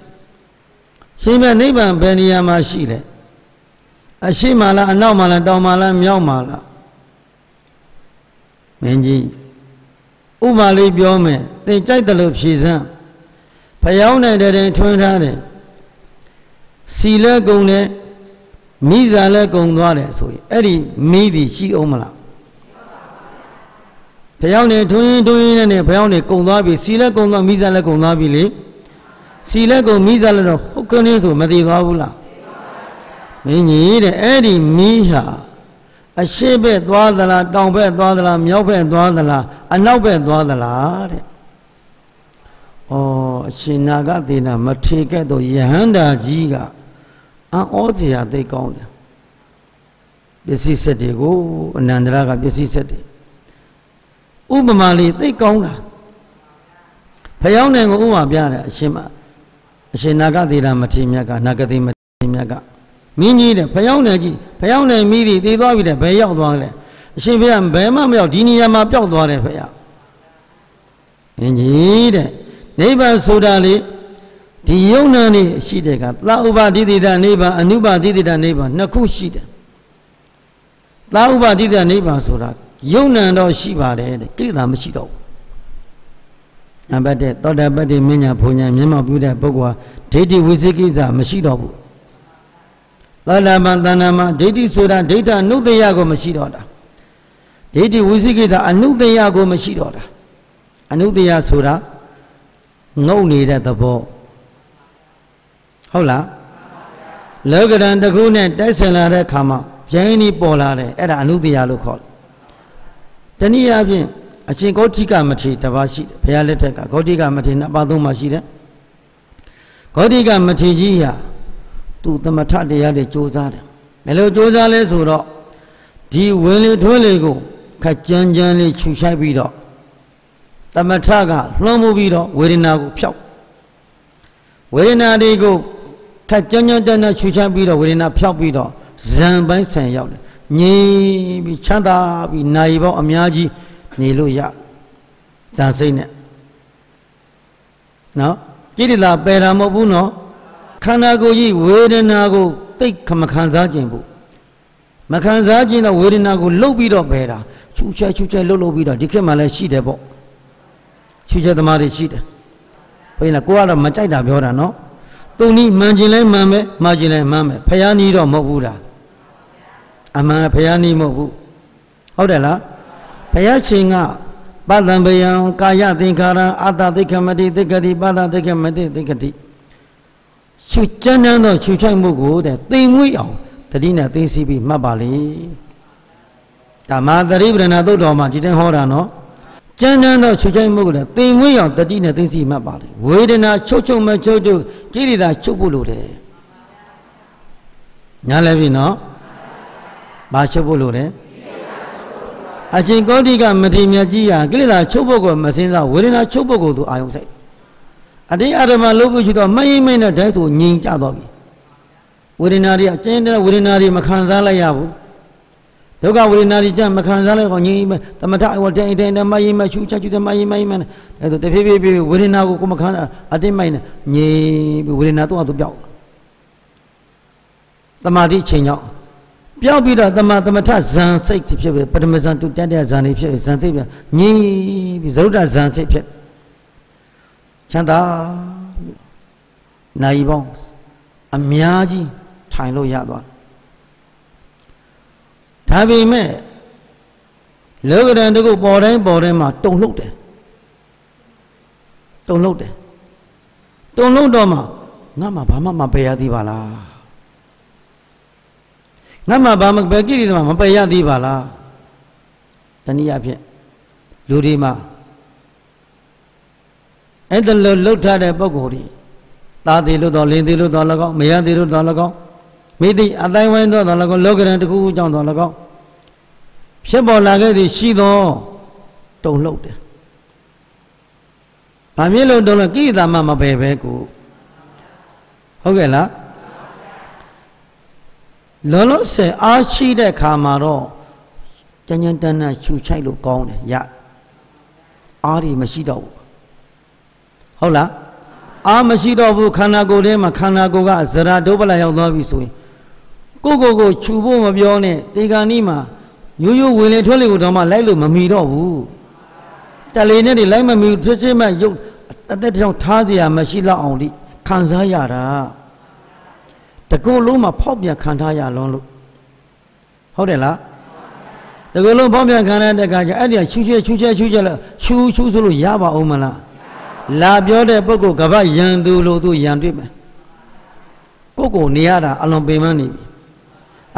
ရှင်မြတ်နိဗ္ဗာန်ဘယ်နေရာမှာရှိလဲအရှိမလားအနောက်မလားတောင်မလားမြောက်မလားမင်းကြီးဥမာလေးပြောမယ်သင်ကြိုက်တယ်လို့ဖြေစမ်းဖျောင်းနေတဲ့တင်ထွန်းထားတယ်စီလဲကုံတယ်မိစာလဲကုံသွားတယ်ဆိုရင်အဲ့ဒီမိသည်ရှိအောင်မလား ဖျောင်းနေထွန်းရင်ထွန်းရင်နဲ့ဖျောင်းနေကုံသွားပြီစီလဲကုံသွားမိစာလဲကုံသွားပြီလေစီလဲကုံမိစာလဲတော့ဟုတ်ကနေဆိုမသိသွားဘူးလားမင်းကြီးတဲ့အဲ့ဒီမိဟာအရှိဘက်သွားသလားတောင်ဘက်သွားသလားမြောက်ဘက်သွားသလားအနောက်ဘက်သွားသလားတဲ့ဩအရှင်နာဂသေနာမထေခဲ့တော့ယဟန္တာကြီးကအံ့ဩစရာသိကောင်းတယ်ပစ္စည်းစက်တွေကိုအနန္တရကပစ္စည်းစက်တွေ ဥပမာလေးသိကောင်းတာဖယောင်းနယ်ကိုဥပမာပြတယ်အရှင်မအရှင်နာဂသေရမထေရမြတ်ကနာဂတိမထေရမြတ်ကမင်းကြီးတဲ့ဖယောင်းနယ်ကြီးဖယောင်းနယ်မိသည်သေသွားပြီတဲ့ဘယ်ရောက်သွားလဲအရှင်ဘုရားဘယ်မှမရောက်ဒီနေရာမှာပျောက်သွားတယ်ဖယောင်းအင်းကြီးတဲ့နိဗ္ဗာန်ဆိုတာလေဒီယုံနာနေရှိတဲ့ကသာဥပတိတိတနိဗ္ဗာန်အနုပတိတိတနိဗ္ဗာန်နှစ်ခုရှိတယ်သာဥပတိတိတနိဗ္ဗာန်ဆိုတာ ယုံနံတော့ရှိပါတယ်တဲ့ကိလေသာမရှိတော့ဘူးနံပါတ်1သောတာပတ္တိမညာဘုံညာမျက်မှောက်ပြုတဲ့ပုဂ္ဂိုလ်ဟာဒိဋ္ဌိဝိသိကိစ္စမရှိတော့ဘူးသောတာပန်တဏ္ဍမှာဒိဋ္ဌိဆိုတာဒိဋ္ဌအနုတ္တယကိုမရှိတော့တာဒိဋ္ဌိဝိသိကိစ္စအနုတ္တယကိုမရှိတော့တာအနုတ္တယဆိုတာငုံနေတဲ့သဘောဟုတ်လားလောကရန်တစ်ခုနဲ့တိုက်ဆိုင်လာတဲ့ခါမှာပြိုင်းနေပေါ်လာတယ်အဲ့ဒါအနုတ္တယလို့ခေါ်တယ် တနည်းအားဖြင့်အရှင်ဂေါတိကမထေရတစ်ပါးရှိတယ်ဘုရားလက်ထက်ကဂေါတိကမထေရနှစ်ပါးသုံးပါးရှိတယ်ဂေါတိကမထေရကြီးဟာသူသမထတရားတွေစူးစမ်းတယ်ဘယ်လိုစူးစမ်းလဲဆိုတော့ဒီဝင်လေထွန်းလေကိုခက်ကြမ်းကြမ်းလေးခြူရှိုက်ပြီးတော့သမထကလွှမ်းမှုပြီးတော့ဝေဒနာကိုဖျောက်ဝေဒနာတွေကိုခက်ကြမ်းကြမ်းတန်းတန်းခြူရှိုက်ပြီးတော့ဝေဒနာဖျောက်ပြီးတော့ဇံပိုင်းဆန်ရောက်တယ် ငြိမ်ပြီးချမ်းသာပြီးနိုင်ပေါင်းအများကြီးနေလို့ရဇာစိတ်နဲ့နော်ကိရိတာပယ်တာမဟုတ်ဘူးနော်ခန္ဓာကိုယ်ကြီးဝေဒနာကိုသိခမခံစားခြင်းဘူးမခံစားခြင်းတော့ဝေဒနာကိုလှုပ်ပြီးတော့ပယ်တာချူချက်ချူချက်လှုပ်လှုပ်ပြီးတော့ဒီခေတ်မှာလည်းရှိတယ်ပေါ့ချူချက်သမားတွေရှိတယ်ဘုရားကိုကတော့မကြိုက်တာပြောတာနော်သူနီးမှန်ခြင်းလဲမှန်ပဲမှားခြင်းလဲမှန်ပဲဖယားနီးတော့မဟုတ်ဘူးလား အမှန်ဖယားနီးမဟုတ်ဘူးဟုတ်တယ်လားဘုရားရှင်ကပတံပယံကာယသင်္ခါရအာတသိက္ခမတိသိက္ခတိပတသိက္ခမတိသိက္ခတိရှုကျမ်းတမ်းသောရှုချိုက်မှုကိုတဲ့သိငွေ့အောင်တတိနဲ့သိစီပြီးမှတ်ပါလေဓမ္မသရိပရဏသုတ်တော်မှာဒီတိုင်းဟောတာနော်ကျမ်းတမ်းသောရှုချိုက်မှုကိုလည်းသိငွေ့အောင်တတိနဲ့သိစီမှတ်ပါလေဝေဒနာချုပ်ချုပ်မချုပ်ချုပ်ကိရိတာချုပ်ဖို့လိုတယ်ညာလည်းပြီနော် ဘာချုပ်ဖို့လိုတယ်အချင်းကောတိကမထေမြတ်ကြီးဟာကိလေသာချုပ်ဖို့ကိုမစင်းစားဝေဒနာချုပ်ဖို့ကိုသူအာယုံစိုက်အတေအာရမလို့ဖို့ရှိတော့မယိမ့်မနဲ့တည်းဆိုငြိမ်ကြတော့ပြီဝေဒနာတွေအကျဉ်းတဲ့ဝေဒနာတွေမခံစားလိုက်ရဘူးဒုက္ခဝေဒနာတွေကြမခံစားလိုက်တော့ငြိမ်သမထဝတ္တအိတိုင်းမယိမရှုချချူတယ်မယိမယိမအဲဒါတဖြည်းဖြည်းဖြည်းဝေဒနာကိုကိုမခံအတင်းမိုက်နေငြိမ်ပြီးဝေဒနာတော့သူပြောက်တမာတိချိန်ကြောင့် ပြောက်ပြီးတော့တမသမထဇန်စိတ်ဖြစ်ဖြစ်ပထမဇန်တုတ္တဇန်နေဖြစ်ဇန်စိတ်ပြငြိပြီးဇရုဒ္ဓဇန်စိတ်ဖြစ်ချမ်းသာနိုင်ပေါင်းအများကြီးထိုင်လို့ရသွားဒါပေမဲ့လောကရန်တကုပေါ်တိုင်းပေါ်တိုင်းမှာတုံလှုပ်တယ်တုံလှုပ်တယ်တုံလှုပ်တော့မှငါမှဘာမှမပယ်ရသေးပါလား ငါမှဘာမပဲကိရိသမမပယ်ရသေးပါလားတနည်းအားဖြင့်လူတွေမှာအဲ့ဒါလို့လှုပ်ထားတဲ့ပုံကိုယ်ကြီးသားသေးလို့တော့လင်းသေးလို့တော့၎င်းမရသေးလို့တော့၎င်းမိတိအတိုင်းဝိုင်းတော့တော့၎င်းလောကရန်တစ်ခုခုကြောင့်တော့၎င်းဖြစ်ပေါ်လာခဲ့သည်ရှိသောတုံလှုပ်တယ်။ဘာဖြစ်လို့တုံလှကိရိတာမှမပယ်ပဲကိုဟုတ်ကဲ့လား လောလောဆယ်အားရှိတဲ့ခါမှာတော့တញ្ញတန်းတန်းရှူချိုက်လို့ကောင်းတယ်ရအားတွေမရှိတော့ဘူးဟုတ်လားအားမရှိတော့ဘူးခန္ဓာကိုယ်ထဲမှာခန္ဓာကိုယ်ကဇရာဒုပလရောက်သွားပြီဆိုရင်ကိုကိုကိုခြူဖို့မပြောနဲ့တေဂာနီးမှာရိုးရိုးဝင်လေထွက်လေကိုတော့မှလိုက်လို့မမီတော့ဘူးတလေနဲ့တွေလိုက်မမီထွတ်ချစ်မှရုပ်အသက်တောင်ထားเสียမရှိတော့အောင်လိခံစားရတာ တကူလုံးမှာဖောက်ပြန်ခံထားရလွန်းလို့ဟုတ်တယ်လားတကူလုံးဖောက်ပြန်ခံရတဲ့အခါကျအဲ့ဒီရှူချဲရှူချဲရှူချဲလို့ရှူရှူဆိုလို့ရပါအောင်မလားလာပြောတဲ့ပုဂ္ဂိုလ်ကပယံသူလို့သူယံတွေ့မယ်ကိုကိုနေရတာအလွန်ပင်မနေပြီ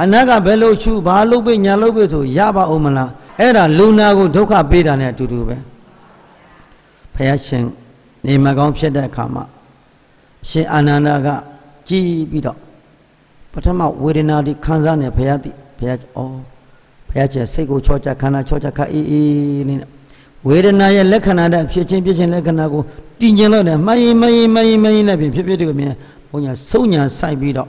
အနက်ကဘယ်လိုရှုဘာလုပ်ပိညာလုပ်ပိဆိုရပါအောင်မလားအဲ့ဒါလူနာကိုဒုက္ခပေးတာနဲ့အတူတူပဲဖယားရှင်နေမကောင်းဖြစ်တဲ့အခါမှာရှင်အာနန္ဒာကကြည်ပြီးတော့ ပထမဝေဒနာတွေခံစားနေဘုရားတိဘုရားဩဘုရားကျစိတ်ကိုချောချခန္ဓာချောချခအေးအေးလေးနဲ့ဝဝေဒနာရဲ့လက္ခဏာတဲ့ဖြစ်ချင်းဖြစ်ချင်းလက္ခဏာကိုတည်ကျင်လို့တယ်မှရင်မှရင်မှရင်မှရင်နဲ့ဖြစ်ဖြစ်တွေကိုမြင်ဘုညာစုံညာဆိုင်ပြီးတော့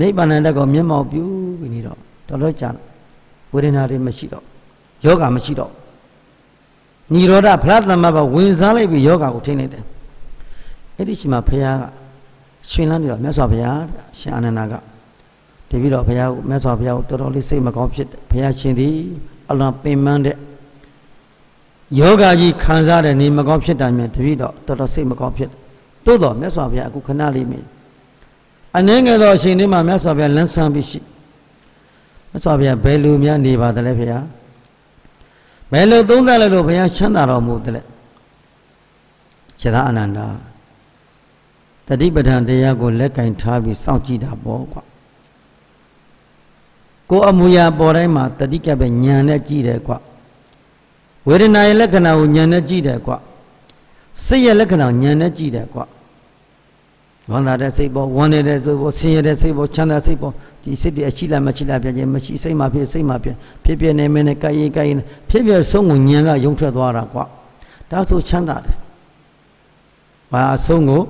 နိဗ္ဗာန်တက်ကိုမျက်မှောက်ပြုပြီးနေတော့တော်တော်ကြာဝေဒနာတွေမရှိတော့ယောဂမရှိတော့និရောဓဖလားသမဘဝင်စားလိုက်ပြီးယောဂကိုထိန်းလိုက်တယ်အဲ့ဒီချိန်မှာဖခင်က ရှင်လန်းနေတော့မြတ်စွာဘုရားရှင်အာနန္ဒာကတပြီးတော့ဘုရားကိုမြတ်စွာဘုရားကိုတော်တော်လေးစိတ်မကောင်းဖြစ်တယ်ဘုရားရှင်သည်အလွန်ပင်ပန်းတဲ့ယောဂကြီးခံစားတဲ့နေမကောင်းဖြစ်တာမြင်တပြီးတော့တော်တော်စိတ်မကောင်းဖြစ်တယ်သို့တော့မြတ်စွာဘုရားအခုခဏလေးမြင်အနှဲငယ်သောအချိန်လေးမှာမြတ်စွာဘုရားလန်းဆန်းပြီးရှိမြတ်စွာဘုရားဘယ်လိုများနေပါသလဲဘုရားဘယ်လိုသုံးသပ်လဲလို့ဘုရားချမ်းသာတော်မူတယ်လေခြေသာအနန္ဒာ တတိပဋ္ဌာန်တရားကိုလက်ကင်ထားပြီးစောင့်ကြည့်တာပေါ့ကွာကိုအမူအရာပေါ်တိုင်းမှာတတိကပဲညံနဲ့ကြည့်တယ်ကွာဝေဒနာရဲ့လက္ခဏာကိုညံနဲ့ကြည့်တယ်ကွာစိတ်ရဲ့လက္ခဏာကိုညံနဲ့ကြည့်တယ်ကွာဝန္တာတဲ့စိတ်ပေါ်ဝမ်းနေတဲ့စိတ်ပေါ်ဆင်းရဲတဲ့စိတ်ပေါ်ချမ်းသာစိတ်ပေါ်ဒီစိတ်တွေအရှိလားမရှိလားပြခြင်းမရှိစိတ်မှဖြစ်စိတ်မှဖြစ်ဖြစ်ဖြစ်နေမင်းနဲ့ကြိုက်ရင်ကြိုက်ရင်ဖြစ်ဖြစ်ဆုံးကိုညံကယုံထွက်သွားတာကွာဒါဆိုချမ်းသာတယ်ဘာအဆုံးကို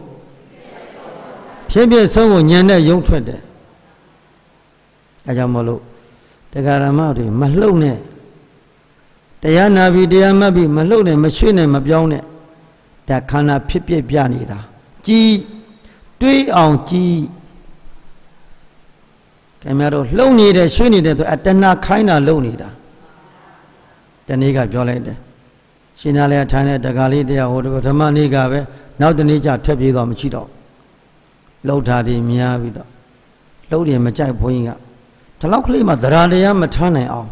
ဖြစ်ဖြစ်ဆုံးကိုညံနဲ့ယုံထွက်တယ်အဲကြောင့်မလို့တရားဓမ္မတွေမလှုပ်နဲ့တရားနာပြီးတရားမှတ်ပြီးမလှုပ်နဲ့မရွှေ့နဲ့မပြောင်းနဲ့ဒါခန္ဓာဖြစ်ပြပြနေတာကြည်တွေးအောင်ကြည်ခင်ဗျားတို့လှုပ်နေတယ်ရွှေ့နေတယ်ဆိုအတဏခိုင်းတာလှုပ်နေတာတနေ့ကပြောလိုက်တယ်ရှင်နာလည်းထိုင်တဲ့တကားလေးတရားဟိုဓမ္မနေ့ကပဲနောက်တနေ့ကျထက်ပြေးတော့မရှိတော့ လှုပ်တာတွေများပြီးတော့လှုပ်တယ်မကြိုက်ဘုန်းကြီးကဒီလောက်ကလေးမှသရတရားမထမ်းနိုင်အောင်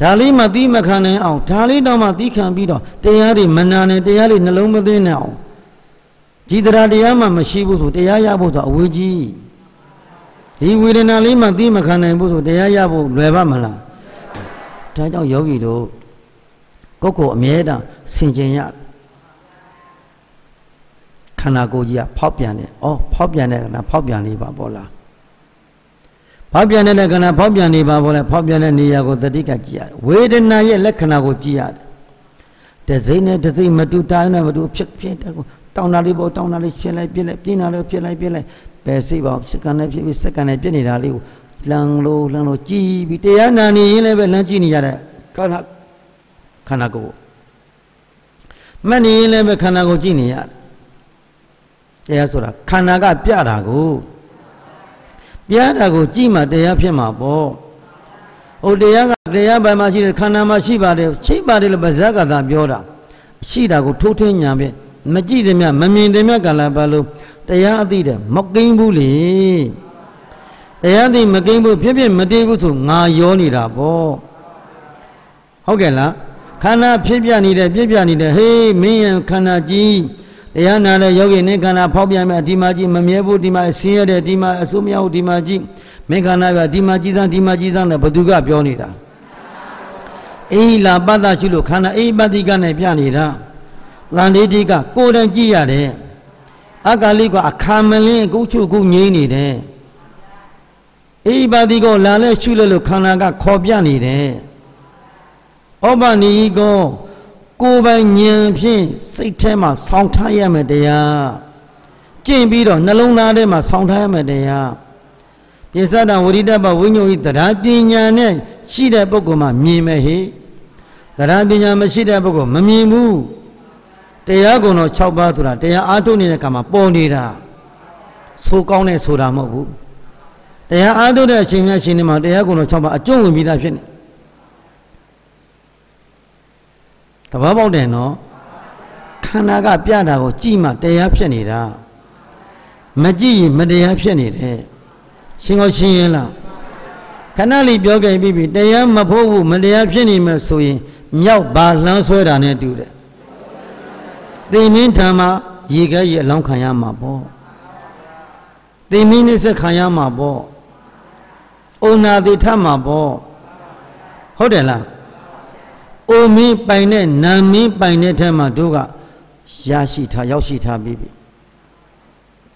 ဒါလေးမှသီးမခံနိုင်အောင်ဒါလေးတော့မှသီးခံပြီးတော့တရားတွေမနာနဲ့တရားတွေနှလုံးမသွင်းနိုင်အောင်ဒီသရတရားမှမရှိဘူးဆိုတရားရဖို့ဆိုအဝေးကြီးဒီဝေဒနာလေးမှသီးမခံနိုင်ဘူးဆိုတရားရဖို့လွယ်ပါမလားဒါကြောင့်ယောဂီတို့ကိုယ့်ကိုယ်အမြဲတမ်းဆင်ခြင်ရ ခန္ဓာကိုယ်ကြီးကဖောက်ပြန်တယ်။အော်ဖောက်ပြန်တဲ့ခန္ဓာဖောက်ပြန်နေပါပေါ့လား။ဖောက်ပြန်တဲ့ခန္ဓာဖောက်ပြန်နေပါပေါ့လား။ဖောက်ပြန်တဲ့နေရာကိုသတိကကြည့်ရတယ်။ဝေဒနာရဲ့လက္ခဏာကိုကြည့်ရတယ်။တစိမ့်နဲ့တစိမ့်မတူတိုင်းနဲ့မတူဖြစ်ဖြစ်တဲ့ကိုတောင်းတာလေးပေါ့တောင်းတာလေးဖြစ်လိုက်ပြစ်လိုက်ပြင်းတာလေးဖြစ်လိုက်ပြစ်လိုက်ဘယ်စိတ်ပါစက္ကန့်နဲ့ဖြစ်ပြီးစက္ကန့်နဲ့ပြစ်နေတာလေးကိုလန်လို့လန်လို့ကြည်ပြီးတရားနာနေရင်လည်းပဲလမ်းကြည့်နေရတဲ့ခန္ဓာခန္ဓာကိုယ်မှတ်နေရင်လည်းပဲခန္ဓာကိုယ်ကြည့်နေရတယ် တရားဆိုတာခန္ဓာကပြတာကိုပြတာကိုကြည့်မှတရားဖြစ်မှာပေါ့ဟိုတရားကတရားပိုင်မှာရှိတယ်ခန္ဓာမှာရှိပါတယ်ရှိပါတယ်လို့ဗဇက်ကသာပြောတာရှိတာကိုထိုးထွင်းညာပဲမကြည့်တယ်မြမမြင်တယ်မြကလာပါလို့တရားအသိတယ်မကိန်းဘူးလေတရားသိမကိန်းဘူးဖြစ်ဖြစ်မတည်ဘူးဆိုငါရောနေတာပေါ့ဟုတ်ကဲ့လားခန္ဓာဖြစ်ပြနေတယ်ပြည့်ပြနေတယ်ဟေးမင်းရခန္ဓာကြီး တရားနာတဲ့ယောဂီနဲ့ခန္ဓာဖောက်ပြန်မဲ့ဒီမှာကြီးမမြဲဘူးဒီမှာဆင်းရဲတယ်ဒီမှာအစိုးမရဘူးဒီမှာကြီးမင်းခန္ဓာကဒီမှာကြီးသန်းဒီမှာကြီးသန်းနဲ့ဘသူကပြောနေတာအေးလာပတ္တရှိလို့ခန္ဓာအေးပတ္တိကနဲ့ပြနေတာလန်လေးတိကကိုယ်တိုင်ကြည့်ရတယ်အကာလိကအခါမလင်းအခုချုပ်အခုငြိမ့်နေတယ်အေးပတ္တိကိုလာလဲရှုလဲလို့ခန္ဓာကခေါ်ပြနေတယ်ဩပနိကော ကိုယ်ပိုင်ဉာဏ်ဖြင့်စိတ်ထဲမှာဆောင်းထားရမယ်တရားကျင့်ပြီးတော့နှလုံးသားထဲမှာဆောင်းထားရမယ်တရားပိဿဒဝရိတပဝိညုဤတရားပညာနဲ့ရှိတဲ့ပုဂ္ဂိုလ်မှမြင်မယ်ဟိတရားပညာမရှိတဲ့ပုဂ္ဂိုလ်မမြင်ဘူးတရားကုံတော်6ပါးဆိုတာတရားအားထုတ်နေတဲ့ကံမှာပေါ်နေတာဆိုကောင်းတဲ့ဆိုတာမဟုတ်ဘူးတရားအားထုတ်တဲ့အချိန်များရှင်နေမှာတရားကုံတော်6ပါးအကျုံးဝင်ပြီးသားဖြစ်နေတ ဘာပေါက်တယ်နော်ခန္ဓာကပြတာကိုကြည့်မှတရားဖြစ်နေတာမကြည့်ရင်မတရားဖြစ်နေတယ်ရှင်ကိုရှင်းရင်လားခဏလေးပြောခဲ့ပြီးပြီတရားမဖို့ဘူးမတရားဖြစ်နေမှဆိုရင်မြောက်ပါလှမ်းဆွဲတာနဲ့တူတယ်သိမင်းထံမှာရေခဲရေအလောင်းခံရမှာပေါ့သိမင်းနဲ့ဆက်ခံရမှာပေါ့အုံနာတိထမှာပေါ့ဟုတ်တယ်လား အိုမင်းပိုင်တဲ့နာမင်းပိုင်တဲ့ထဲမှာတို့ကရရှိထားရောက်ရှိထားပြီးပြီ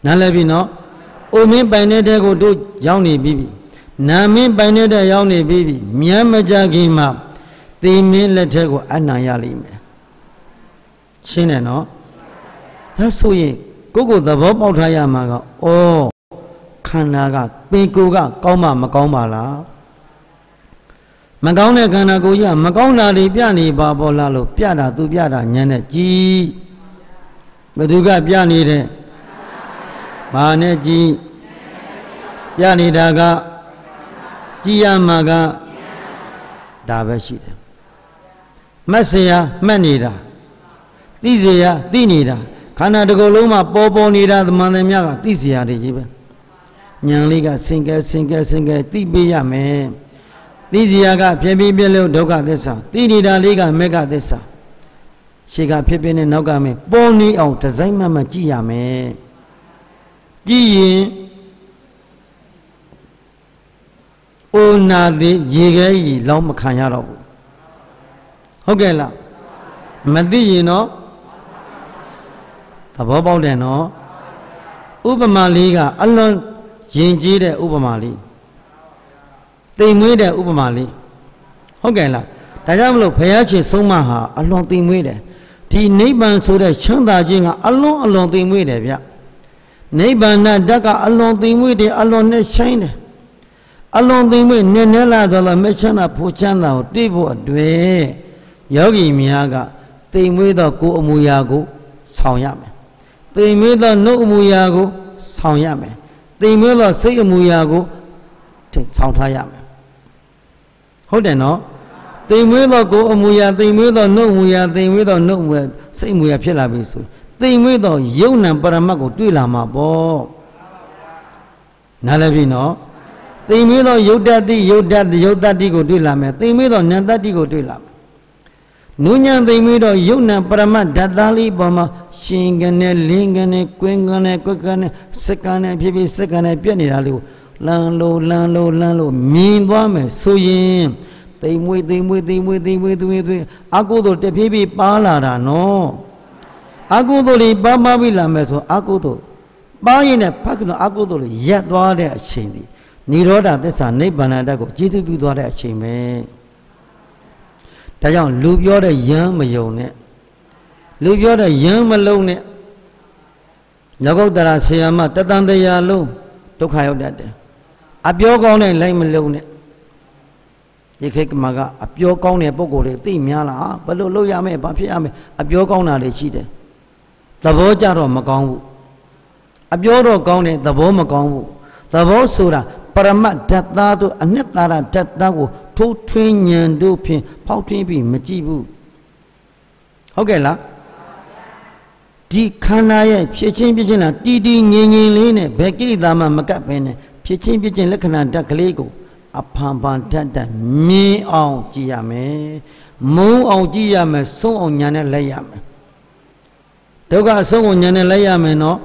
နားလည်ပြီနော်အိုမင်းပိုင်တဲ့ထဲကိုတို့ရောက်နေပြီးပြီနာမင်းပိုင်တဲ့ထဲရောက်နေပြီးပြီမြတ်မကြခင်မှာသေမင်းလက်ထက်ကိုအနံ့ရလိမ့်မယ်ရှင်းတယ်နော်ဒါဆိုရင်ကိုယ့်ကိုယ်သဘောပေါက်ထားရမှာကဩခန္ဓာကပင်ကိုယ်ကကောင်းမှမကောင်းပါလား မကောင်းတဲ့ခန္ဓာကိုယ်ကြီးကမကောင်းတာတွေပြနေပါပေါ်လားလို့ပြတာသူပြတာညံနဲ့ကြည်ဘသူကပြနေတဲ့ဘာနဲ့ကြည်ပြနေတာကကြည်ရမှာကဒါပဲရှိတယ်မတ်စရာမှတ်နေတာသိစရာသိနေတာခန္ဓာတစ်ခုလုံးမှာပေါ်ပေါ်နေတာသမန်တယ်များကသိစရာတွေကြီးပဲဉာဏ်လေးကစင်ကဲစင်ကဲစင်ကဲသိပေးရမယ် သိစရာကဖြစ်ပြီးပြလို့ဒုက္ခသစ္စာသိနေတာလေးကမေဃသစ္စာရှေကဖြစ်ဖြစ်နဲ့နောက်ကမယ်ပေါ်နေအောင်ဒီဇိုင်းမှမှကြည့်ရမယ်ကြည့်ရင်အိုနာသည်ရေခဲကြီးလောင်းမခံရတော့ဘူးဟုတ်ကဲ့လားမသိရင်တော့သဘောပေါက်တယ်နော်ဥပမာလေးကအလွန်ယဉ်ကျေးတဲ့ဥပမာလေး တိမ်မွေးတဲ့ဥပမာလေးဟုတ်ကဲ့လားဒါကြောင့်မလို့ဘုရားရှင်ဆုံးမဟာအလွန်တိမ်မွေးတယ်ဒီနိဗ္ဗာန်ဆိုတဲ့ချမ်းသာခြင်းကအလွန်အလွန်တိမ်မွေးတယ်ဗျနိဗ္ဗာန်ဓာတ်ကအလွန်တိမ်မွေးတယ်အလွန်နဲ့ဆိုင်တယ်အလွန်သိမ့်မွေ့နည်းနည်းလာတော့လည်းမချမ်းသာဖို့ချမ်းသာကိုတွေ့ဖို့အတွေ့ယောဂီများကသိမ့်မွေ့သောကိုယ်အမူအရာကိုဆောင်ရမယ်သိမ့်မွေ့သောနှုတ်အမူအရာကိုဆောင်ရမယ်သိမ့်မွေ့သောစိတ်အမူအရာကိုဆောင်ထားရမယ် ဟုတ်တယ်နော်သိမ့်မွေ့သောကိုယ်အမူအရာသိမ့်မွေ့သောနှုတ်အမူအရာသိမ့်မွေ့သောနှုတ်အမူအရာစိတ်အမူအရာဖြစ်လာပြီဆိုသိမ့်မွေ့သောယုံနံပရမတ်ကိုတွေ့လာမှာပေါ့နားလည်ပြီနော်သိမင်းသောယုတ်တတိယုတ်တတိယုတ်တတိကိုတွေ့လာမယ်သိမင်းသောနန္တတိကိုတွေ့လာမယ်နုညံသိမင်းသောယုတ်နံပရမတ်ဓာတ်သားလေးပေါ်မှာရှင်ကနေလင်းကနေကွင်းကနေကွက်ကနေစက္ကနေဖြစ်ဖြစ်စက္ကနေပြက်နေတာလေးကို လန်းလို့လန်းလို့လန်းလို့မြင်သွားမယ်ဆိုရင်သိမွေးသိမွေးသိမွေးသိမွေးသိမွေးသိအကုသိုလ်တဖြည်းဖြည်းပါလာတာနော်အကုသိုလ်တွေပါပါပြီးလာမယ်ဆိုအကုသိုလ်ပါရင်လည်းဖတ်ကလို့အကုသိုလ်တွေရက်သွားတဲ့အချိန်ဒီនិရောဓသစ္စာနိဗ္ဗာန်တတ်ကိုကျေးဇူးပြုသွားတဲ့အချိန်ပဲဒါကြောင့်လူပြောတဲ့ယမ်းမယုံနဲ့လူပြောတဲ့ယမ်းမလုံးနဲ့ငကုတ်တရာဆေယမတတန်တရားလုံးဒုက္ခရောက်တတ်တယ် အပြောကောင်းတဲ့လိုက်မလုံးနဲ့ဒီခေတ်မှာကအပြောကောင်းတဲ့ပုံကိုယ်တွေသိများလားဘယ်လိုလုပ်ရမလဲဘာဖြစ်ရမလဲအပြောကောင်းတာတွေရှိတယ်သဘောကြတော့မကောင်းဘူးအပြောတော့ကောင်းတယ်သဘောမကောင်းဘူးသဘောဆိုတာပရမတ်ဓာတ်သားတို့အနှစ်သာရဓာတ်သားကိုထိုးထွင်းဉဏ်တို့ဖြင့်ဖောက်ထွင်းပြီးမကြည့်ဘူးဟုတ်ကဲ့လားဒီခန္ဓာရဲ့ဖြစ်ချင်းဖြစ်ချင်းလားတီတီငြင်ငြင်လေးနဲ့ဘယ်ကိလေသာမှမကပ်ဘဲနဲ့ ဖြစ်ချင်းဖြစ်ချင်းလက္ခဏာဓာတ်ကလေးကိုအဖန်ဖန်ဓာတ်ဓာတ်မြင်အောင်ကြည့်ရမယ်မုံအောင်ကြည့်ရမယ်ဆုံးအောင်ညာနဲ့လက်ရမယ်ဒုက္ခအဆုံးကိုညာနဲ့လက်ရမယ်နော်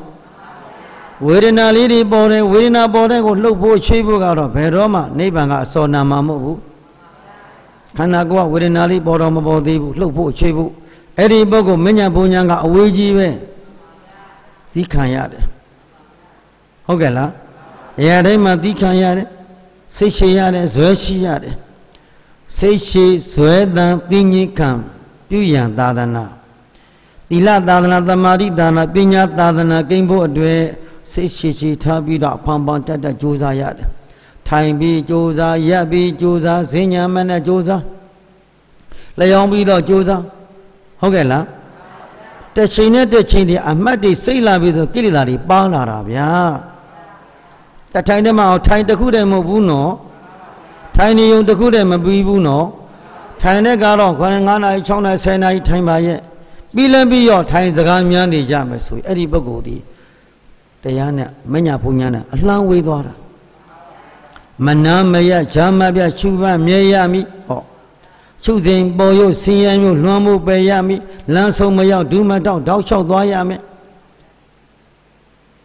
ဝေဒနာလေးတွေပေါ်တယ်ဝေဒနာပေါ်တဲ့ကိုလှုပ်ဖို့ချွေးဖို့ကတော့ဘယ်တော့မှနိဗ္ဗာန်ကအစောနာမှာမဟုတ်ဘူးခန္ဓာကိုယ်ကဝေဒနာလေးပေါ်တော့မပေါ်သေးဘူးလှုပ်ဖို့ချွေးဖို့အဲ့ဒီပုဂ္ဂိုလ်မညာဘုံညာကအဝေးကြီးပဲသီးခံရတယ်ဟုတ်ကဲ့လား အရာတိုင်းမှာသီးခံရတယ်စိတ်ရှည်ရတယ်ဇွဲရှိရတယ်စိတ်ရှည်ဇွဲတန်သိငြိခံပြုရန်သာသနာသီလသာသနာသမာဓိသာသနာပညာသာသနာကိန်းဖို့အတွက်စိတ်ရှိရှိထားပြီးတော့ဖန်ဖန်တက်တက်ကြိုးစားရတယ်ထိုင်ပြီးကြိုးစားရပ်ပြီးကြိုးစားဈဉ္ညာမနဲ့ကြိုးစားလျောင်းပြီးတော့ကြိုးစားဟုတ်ကဲ့လားတစ်ချိန်နဲ့တစ်ချိန်တည်းအမှတ်တွေစိတ်လာပြီးဆိုကိလေသာတွေပါလာတာဗျာ တထိုင်တည်းမှာထိုင်တစ်ခုတည်းမဟုတ်ဘူးနော်ထိုင်နေုံတစ်ခုတည်းမပြီးဘူးနော်ထိုင်တဲ့ကတော့9နာရီ6နာရီ10နာရီထိုင်ပါရဲ့ပြီးလည်းပြီးရောထိုင်စကားများနေကြမယ်ဆိုရင်အဲ့ဒီပုဂ္ဂိုလ်ဒီတရားနဲ့မညာဘုံညာနဲ့အလှမ်းဝေးသွားတာမနာမရဂျာမပြရှုပမြဲရမိဟောရှုစဉ်ပေါ်ရုပ်ဆင်းရဲမျိုးလွှမ်းမှုပယ်ရမိလမ်းဆုံးမရောက်ဒုမတောက်တောက်လျှောက်သွားရမယ်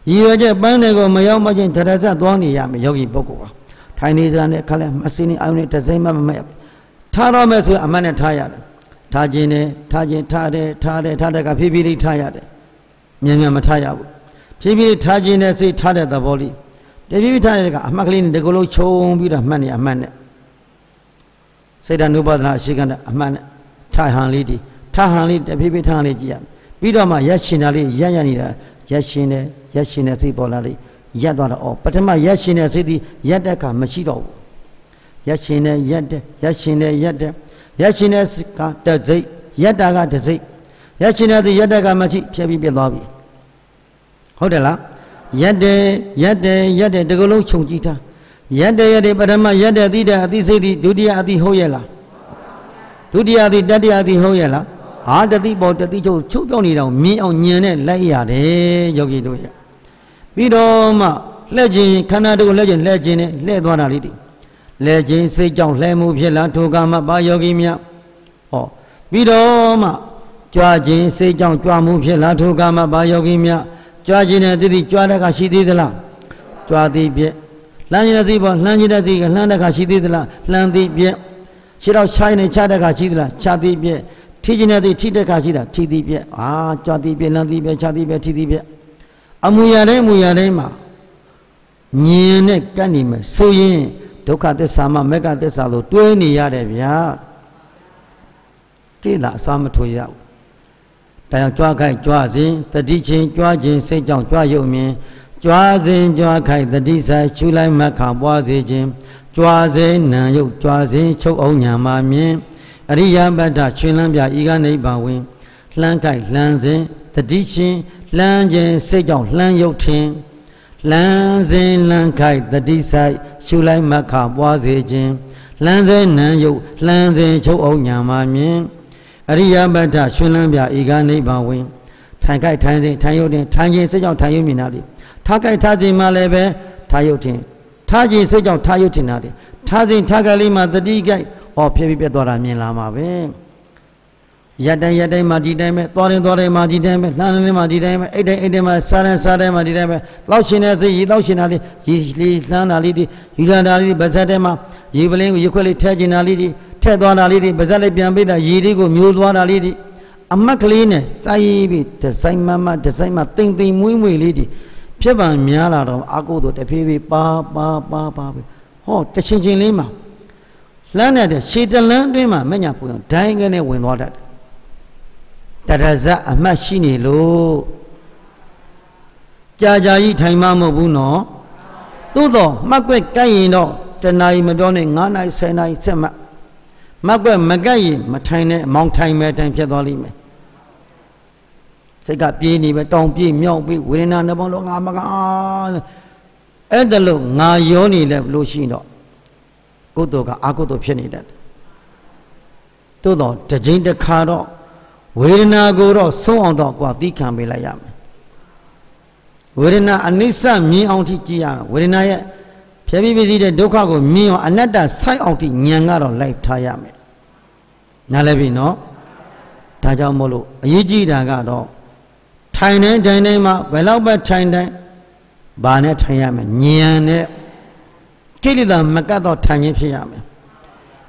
ရည်ရွယ်ချက်ပန်းတွေကိုမရောက်မချင်းတရဇတ်သွားနေရမယ်ယောဂီပုဂ္ဂိုလ်ပါထိုင်နေကြတဲ့ခါလဲမစင်းနေအောင်နေတစိမ့်မမမဲ့ထားတော့မယ်ဆိုအမှန်နဲ့ထားရတယ်ထားခြင်းနဲ့ထားခြင်းထားတယ်ထားတယ်ထားတဲ့ကဖြည်းဖြည်းလေးထားရတယ်မြန်မြန်မထားရဘူးဖြည်းဖြည်းထားခြင်းနဲ့စိတ်ထားတဲ့သဘောလေးတဖြည်းဖြည်းထားတဲ့ကအမှတ်ကလေးနဲ့ဒီကလေးခြုံပြီးတော့မှတ်နေအမှတ်နဲ့စိတ်ဓာနုပါဒနာအရှိကံအမှတ်နဲ့ထားဟန်လေးဒီထားဟန်လေးတဖြည်းဖြည်းထားလေးကြည့်ရပြီးတော့မှရက်ရှင်တာလေးရက်ရနေတာရက်ရှင်တယ် ရက်ရှင်တဲ့စိတ်ပေါ်လာလေးရက်သွားတော့ဩပထမရက်ရှင်တဲ့စိတ်ဒီရက်တဲ့အခါမရှိတော့ဘူးရက်ရှင်တဲ့ရက်တဲ့ရက်ရှင်တဲ့ရက်တဲ့ရက်ရှင်တဲ့ကတစိတ်ရက်တာကတစိတ်ရက်ရှင်တဲ့စိတ်ရက်တဲ့ကမရှိဖြည့်ပြီးပြတ်သွားပြီဟုတ်တယ်လားရက်တယ်ရက်တယ်ရက်တယ်တကလုံးခြုံကြည့်ထားရက်တယ်ရက်တယ်ပထမရက်တယ်သိတဲ့အသိစိတ်ဒီဒုတိယအသိဟုတ်ရဲ့လားဒုတိယအသိတတိယအသိဟုတ်ရဲ့လားအာတတိပေါ်တတိချုပ်ချုပ်ပြောင်းနေတော့မြင်အောင်ညံနဲ့လိုက်ရတယ်ယောဂီတို့ရဲ့ ပြီးတော့မှလှည့်ခြင်းခန္ဓာတို့ကိုလှည့်ခြင်းလှည့်ခြင်းနဲ့လှည့်သွားတာလေးဒီလှည့်ခြင်းစိတ်ကြောင့်လှည့်မှုဖြစ်လာထိုကမှပါယောဂီမြတ်ဟောပြီးတော့မှကြွားခြင်းစိတ်ကြောင့်ကြွားမှုဖြစ်လာထိုကမှပါယောဂီမြတ်ကြွားခြင်းနဲ့တတိကြွားတဲ့ကရှိသေးသလားကြွားသည်ပြည့်လှမ်းခြင်းတဲ့သိပေါ်လှမ်းခြင်းတဲ့သိကလှမ်းတဲ့ကရှိသေးသလားလှမ်းသည်ပြည့်ခြေတော့ခြိုင်းနေခြားတဲ့ကရှိသလားခြားသည်ပြည့်ထိခြင်းတဲ့သိထိတဲ့ကရှိတာထိသည်ပြည့်အာကြွားသည်ပြည့်လှမ်းသည်ပြည့်ခြားသည်ပြည့်ထိသည်ပြည့် အမူအရာတိုင်းအမူအရာတိုင်းမှာမြင်နဲ့ကပ်နေမယ်ဆိုရင်ဒုက္ခသစ္စာမှမေက္ခသစ္စာလို့တွဲနေရတယ်ဗျာကိလေသာအစာမထွေရဘူးတရားကြွားခိုက်ကြွားစဉ်တတိချင်းကြွားခြင်းစိတ်ကြောင့်ကြွားရုံမြင်ကြွားစဉ်ကြွားခိုက်တတိဆိုင်ရှုလိုက်မှခါပွားစေခြင်းကြွားစဉ်နံရုပ်ကြွားစဉ်ချုပ်အောင်ညာမှာမြင်အရိယပတ္ထရှင်လန်းပြဤကနိဗ္ဗာန်ဝင်လှမ်းခိုက်လှမ်းစဉ်တတိချင်း လှမ်းခြင်းစိတ်ကြောင့်လှမ်းရုပ်ထင်လှမ်းစဉ်လှမ်းခိုက်တတိဆိုင်ရှုလိုက်မှခါပွားစေခြင်းလှမ်းစဉ်နံရုပ်လှမ်းစဉ်ချုပ်အောင်ညာမှာမြင်အရိယပတ္ထရှင်လန်းပြဤကနိဗ္ဗာန်ဝင်ထိုင်ခိုက်ထိုင်စဉ်ထိုင်ရုပ်တင်ထိုင်ခြင်းစိတ်ကြောင့်ထိုင်ရုပ်မြင်တာလေထားခိုက်ထားခြင်းမှလည်းပဲထားရုပ်တင်ထားခြင်းစိတ်ကြောင့်ထားရုပ်တင်တာလေထားစဉ်ထားခိုက်လေးမှတတိခိုက်အော်ဖြစ်ဖြစ်ပြတ်သွားတာမြင်လာမှာပဲ ရတိုင်းရတိုင်းမှာဒီတိုင်းပဲသွားရင်သွားတိုင်းမှာဒီတိုင်းပဲလှမ်းနေမှာဒီတိုင်းပဲအိတ်တိုင်းအိတ်တိုင်းမှာစားတိုင်းစားတိုင်းမှာဒီတိုင်းပဲလောက်ရှင်တဲ့စိတ်ရေလောက်ရှင်တာလေးရေလေးလှမ်းတာလေးဒီယူလန်တာလေးဗဇက်ထဲမှာရေပလင်းကိုရေခွက်လေးထဲကျင်တာလေးဒီထက်သွားတာလေးဒီဗဇက်လေးပြန်ပေးတာရေလေးကိုမျိုးသွားတာလေးဒီအမက်ကလေးနဲ့စိုက်ပြီးဒီဇိုင်းမမဒီဇိုင်းမတိမ်တိမ်မွေးမွေးလေးဒီဖြစ်ပံများလာတော့အာကိုတို့တဖြည်းဖြည်းပါပါပါပါပဲဟောတချင်းချင်းလေးမှာလှမ်းတဲ့ရှည်တလန်းအတွင်းမှာမညာပူအောင်ဒိုင်းကနေဝင်သွားတတ်တယ် တရဇအမှတ်ရှိနေလို့ကြာကြာကြီးထိုင်မှမဟုတ်ဘူးနော်သို့တော့မှတ်ွက်ကိုက်ရင်တော့တနာရီမပြောနဲ့9နာရီ10နာရီဆက်မှတ်မှတ်ွက်မကိုက်ရင်မထိုင်နဲ့မောင်းထိုင်မဲ့တိုင်ဖြစ်သွားလိမ့်မယ်စိတ်ကပြေးနေပဲတောင်ပြေးမြောက်ပြေးဝေဒနာနှပေါင်းလုံးငါမကအဲ့ဒါလို့ငါရောနေလဲလို့ရှိတော့ကုသိုလ်ကအကုသိုလ်ဖြစ်နေတတ်တယ်။သို့တော့တစ်ချိန်တစ်ခါတော့ ဝေဒနာကိုတော့ဆုံးအောင်တော့ကွာသီးခံပေးလိုက်ရမယ်။ဝေဒနာအနိစ္စမြင်အောင်ထိကြည့်ရမယ်။ဝေဒနာရဲ့ဖြည်းဖြည်းဖြည်းတဲ့ဒုက္ခကိုမြင်အောင်အနတ္တဆိုက်အောင်ထိဉာဏ်ကတော့လိုက်ထားရမယ်။နားလည်ပြီနော်။ဒါကြောင့်မို့လို့အရေးကြီးတာကတော့ထိုင်တိုင်းထိုင်တိုင်းမှာဘယ်တော့ပဲထိုင်တိုင်းဘာနဲ့ထိုင်ရမလဲဉာဏ်နဲ့ကိလေသာမကတ်တော့ထိုင်ခြင်းဖြစ်ရမယ်။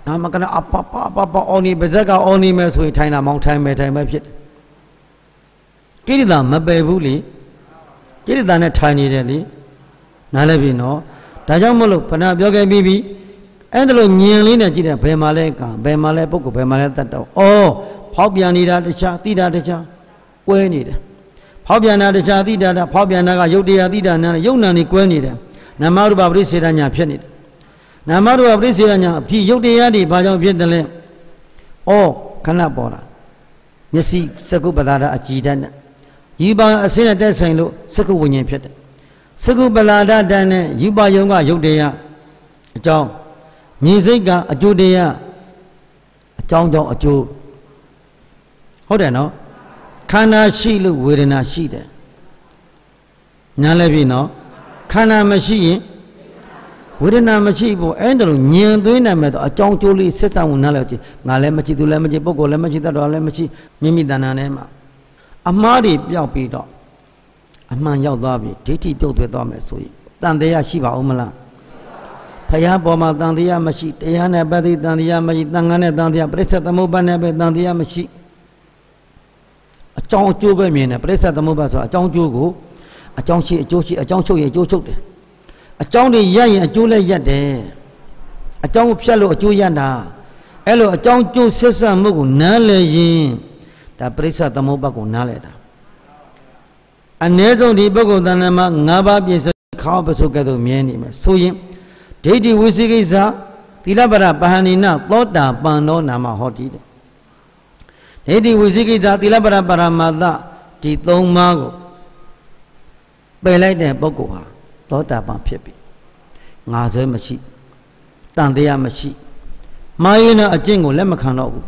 နာမကနအပပပပအော်နီပါဇက်ကအော်နီမယ်ဆိုရင်ထိုင်တာမောင်းထိုင်မယ်ထိုင်မယ်ဖြစ်တယ်။ကိလေသာမပယ်ဘူးလေ။ကိလေသာနဲ့ထိုင်နေတယ်လေ။နားလည်ပြီနော်။ဒါကြောင့်မလို့ဘဏပြောခဲ့ပြီးပြီ။အဲ့ဒါလို့ညင်လေးနဲ့ကြည့်တယ်ဘယ်မှာလဲကံဘယ်မှာလဲပုဂ္ဂိုလ်ဘယ်မှာလဲတတ်တော့။အော်ဖောက်ပြန်နေတာတခြားသိတာတခြားကွဲနေတယ်။ဖောက်ပြန်တာတခြားသိတာတာဖောက်ပြန်တာကယုတ်တရားသိတာနာယုတ်နံနေကွဲနေတယ်။နာမရူပပရိစေရညာဖြစ်နေတယ် နာမရူပပရိစေရညာအဖြစ်ရုပ်တရားတွေဘာကြောင့်ဖြစ်တယ်လဲဩခဏပေါ်တာမျက်စိစကုပ္ပဒါရအကြည်တတ်နဲ့ယူပါအစင်းနဲ့တက်ဆိုင်လို့စကုဝိညာဉ်ဖြစ်တယ်စကုပ္ပလာဒတန်နဲ့ယူပါယုံကရုပ်တရားအကြောင်းမြင်စိတ်ကအကျိုးတရားအကြောင်းကြောင့်အကျိုးဟုတ်တယ်နော်ခန္ဓာရှိလို့ဝေဒနာရှိတယ်ညားလည်းပြီနော်ခန္ဓာမရှိရင် ဝေဒနာမရှိဘူးအဲ့ဒါလိုညင်သွင်းနိုင်မဲ့တော့အကြောင်းကျိုးလေးဆက်ဆံမှုနားလည်ကြည့်ငါလည်းမရှိသူလည်းမရှိပုဂ္ဂိုလ်လည်းမရှိတတ်တော်လည်းမရှိမိမိတဏ္ဍာနဲ့မှာအမှားတွေပျောက်ပြီးတော့အမှန်ရောက်သွားပြီဒိဋ္ဌိပြုတ်သွဲသွားမယ်ဆိုရင်တန်တရားရှိပါဦးမလားဖယားပေါ်မှာတန်တရားမရှိတရားနဲ့ပတ်သက်တန်တရားမရှိတန်ခါနဲ့တန်တရားပြိဿသမုပ္ပါနဲ့ပဲတန်တရားမရှိအကြောင်းအကျိုးပဲမြင်တယ်ပြိဿသမုပ္ပါဆိုတာအကြောင်းအကျိုးကိုအကြောင်းရှိအကျိုးရှိအကြောင်းချုပ်ရင်အကျိုးချုပ်တယ် အကြောင်းတွေရရင်အကျိုးလည်းရက်တယ်အကြောင်းကိုဖြတ်လို့အကျိုးရတာအဲ့လိုအကြောင်းကျိုးဆက်ဆက်မှုကိုနားလည်ရင်ဒါပရိစ္ဆသမုပ္ပါကိုနားလည်တာအ ਨੇ ဆုံးဒီပုဂ္ဂိုလ်တဏ္ဍမှာ၅ပါးပြည့်စုံခါပစုကဲ့သို့မြဲနေမယ်ဆိုရင်ဒိဋ္ဌိဝိသိကိစ္စသီလပရပဟဏိနသောတာပန်သောနာမဟောတိတဲ့ဒိဋ္ဌိဝိသိကိစ္စသီလပရပရမတ္တဒီ၃ပါးကိုပယ်လိုက်တဲ့ပုဂ္ဂိုလ်ဟာ သောတာပန်ဖြစ်ပြီငါဆွဲမရှိတန်တရားမရှိမှားယွင်းတဲ့အကျင့်ကိုလက်မခံတော့ဘူး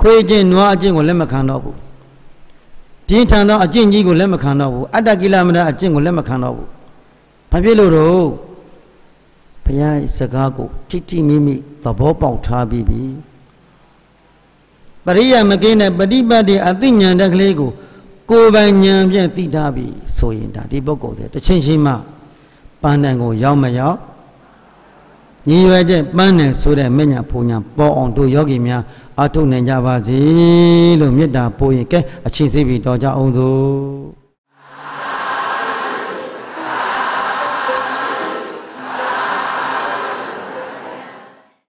ခွေးကျင့်နွားအကျင့်ကိုလက်မခံတော့ဘူးပြင်းထန်သောအကျင့်ကြီးကိုလက်မခံတော့ဘူးအတ္တကိလမဏအကျင့်ကိုလက်မခံတော့ဘူးဘာဖြစ်လို့တော့ဘုရားစကားကိုတိတိမိမိသဘောပေါက်ထားပြီးပြီပရိယမကင်းတဲ့ပฏิပတ်တိအသိဉာဏ်တက်ကလေးကို ကိုယ်ပိုင်ဉာဏ်ဖြင့်သိထားပြီဆိုရင်ဒါဒီပုဂ္ဂိုလ်တွေတစ်ချိန်ချင်းမှပန်းတန်ကိုရောက်မရောက်ညီရွယ်ချက်ပန်းတယ်ဆိုတဲ့မညာဖုန်ညာပေါ်အောင်တို့ယောဂီများအထုတ်နိုင်ကြပါစေလို့မေတ္တာပို့ရင်ကဲအချင်းစိပြီတော်ကြအောင်စို့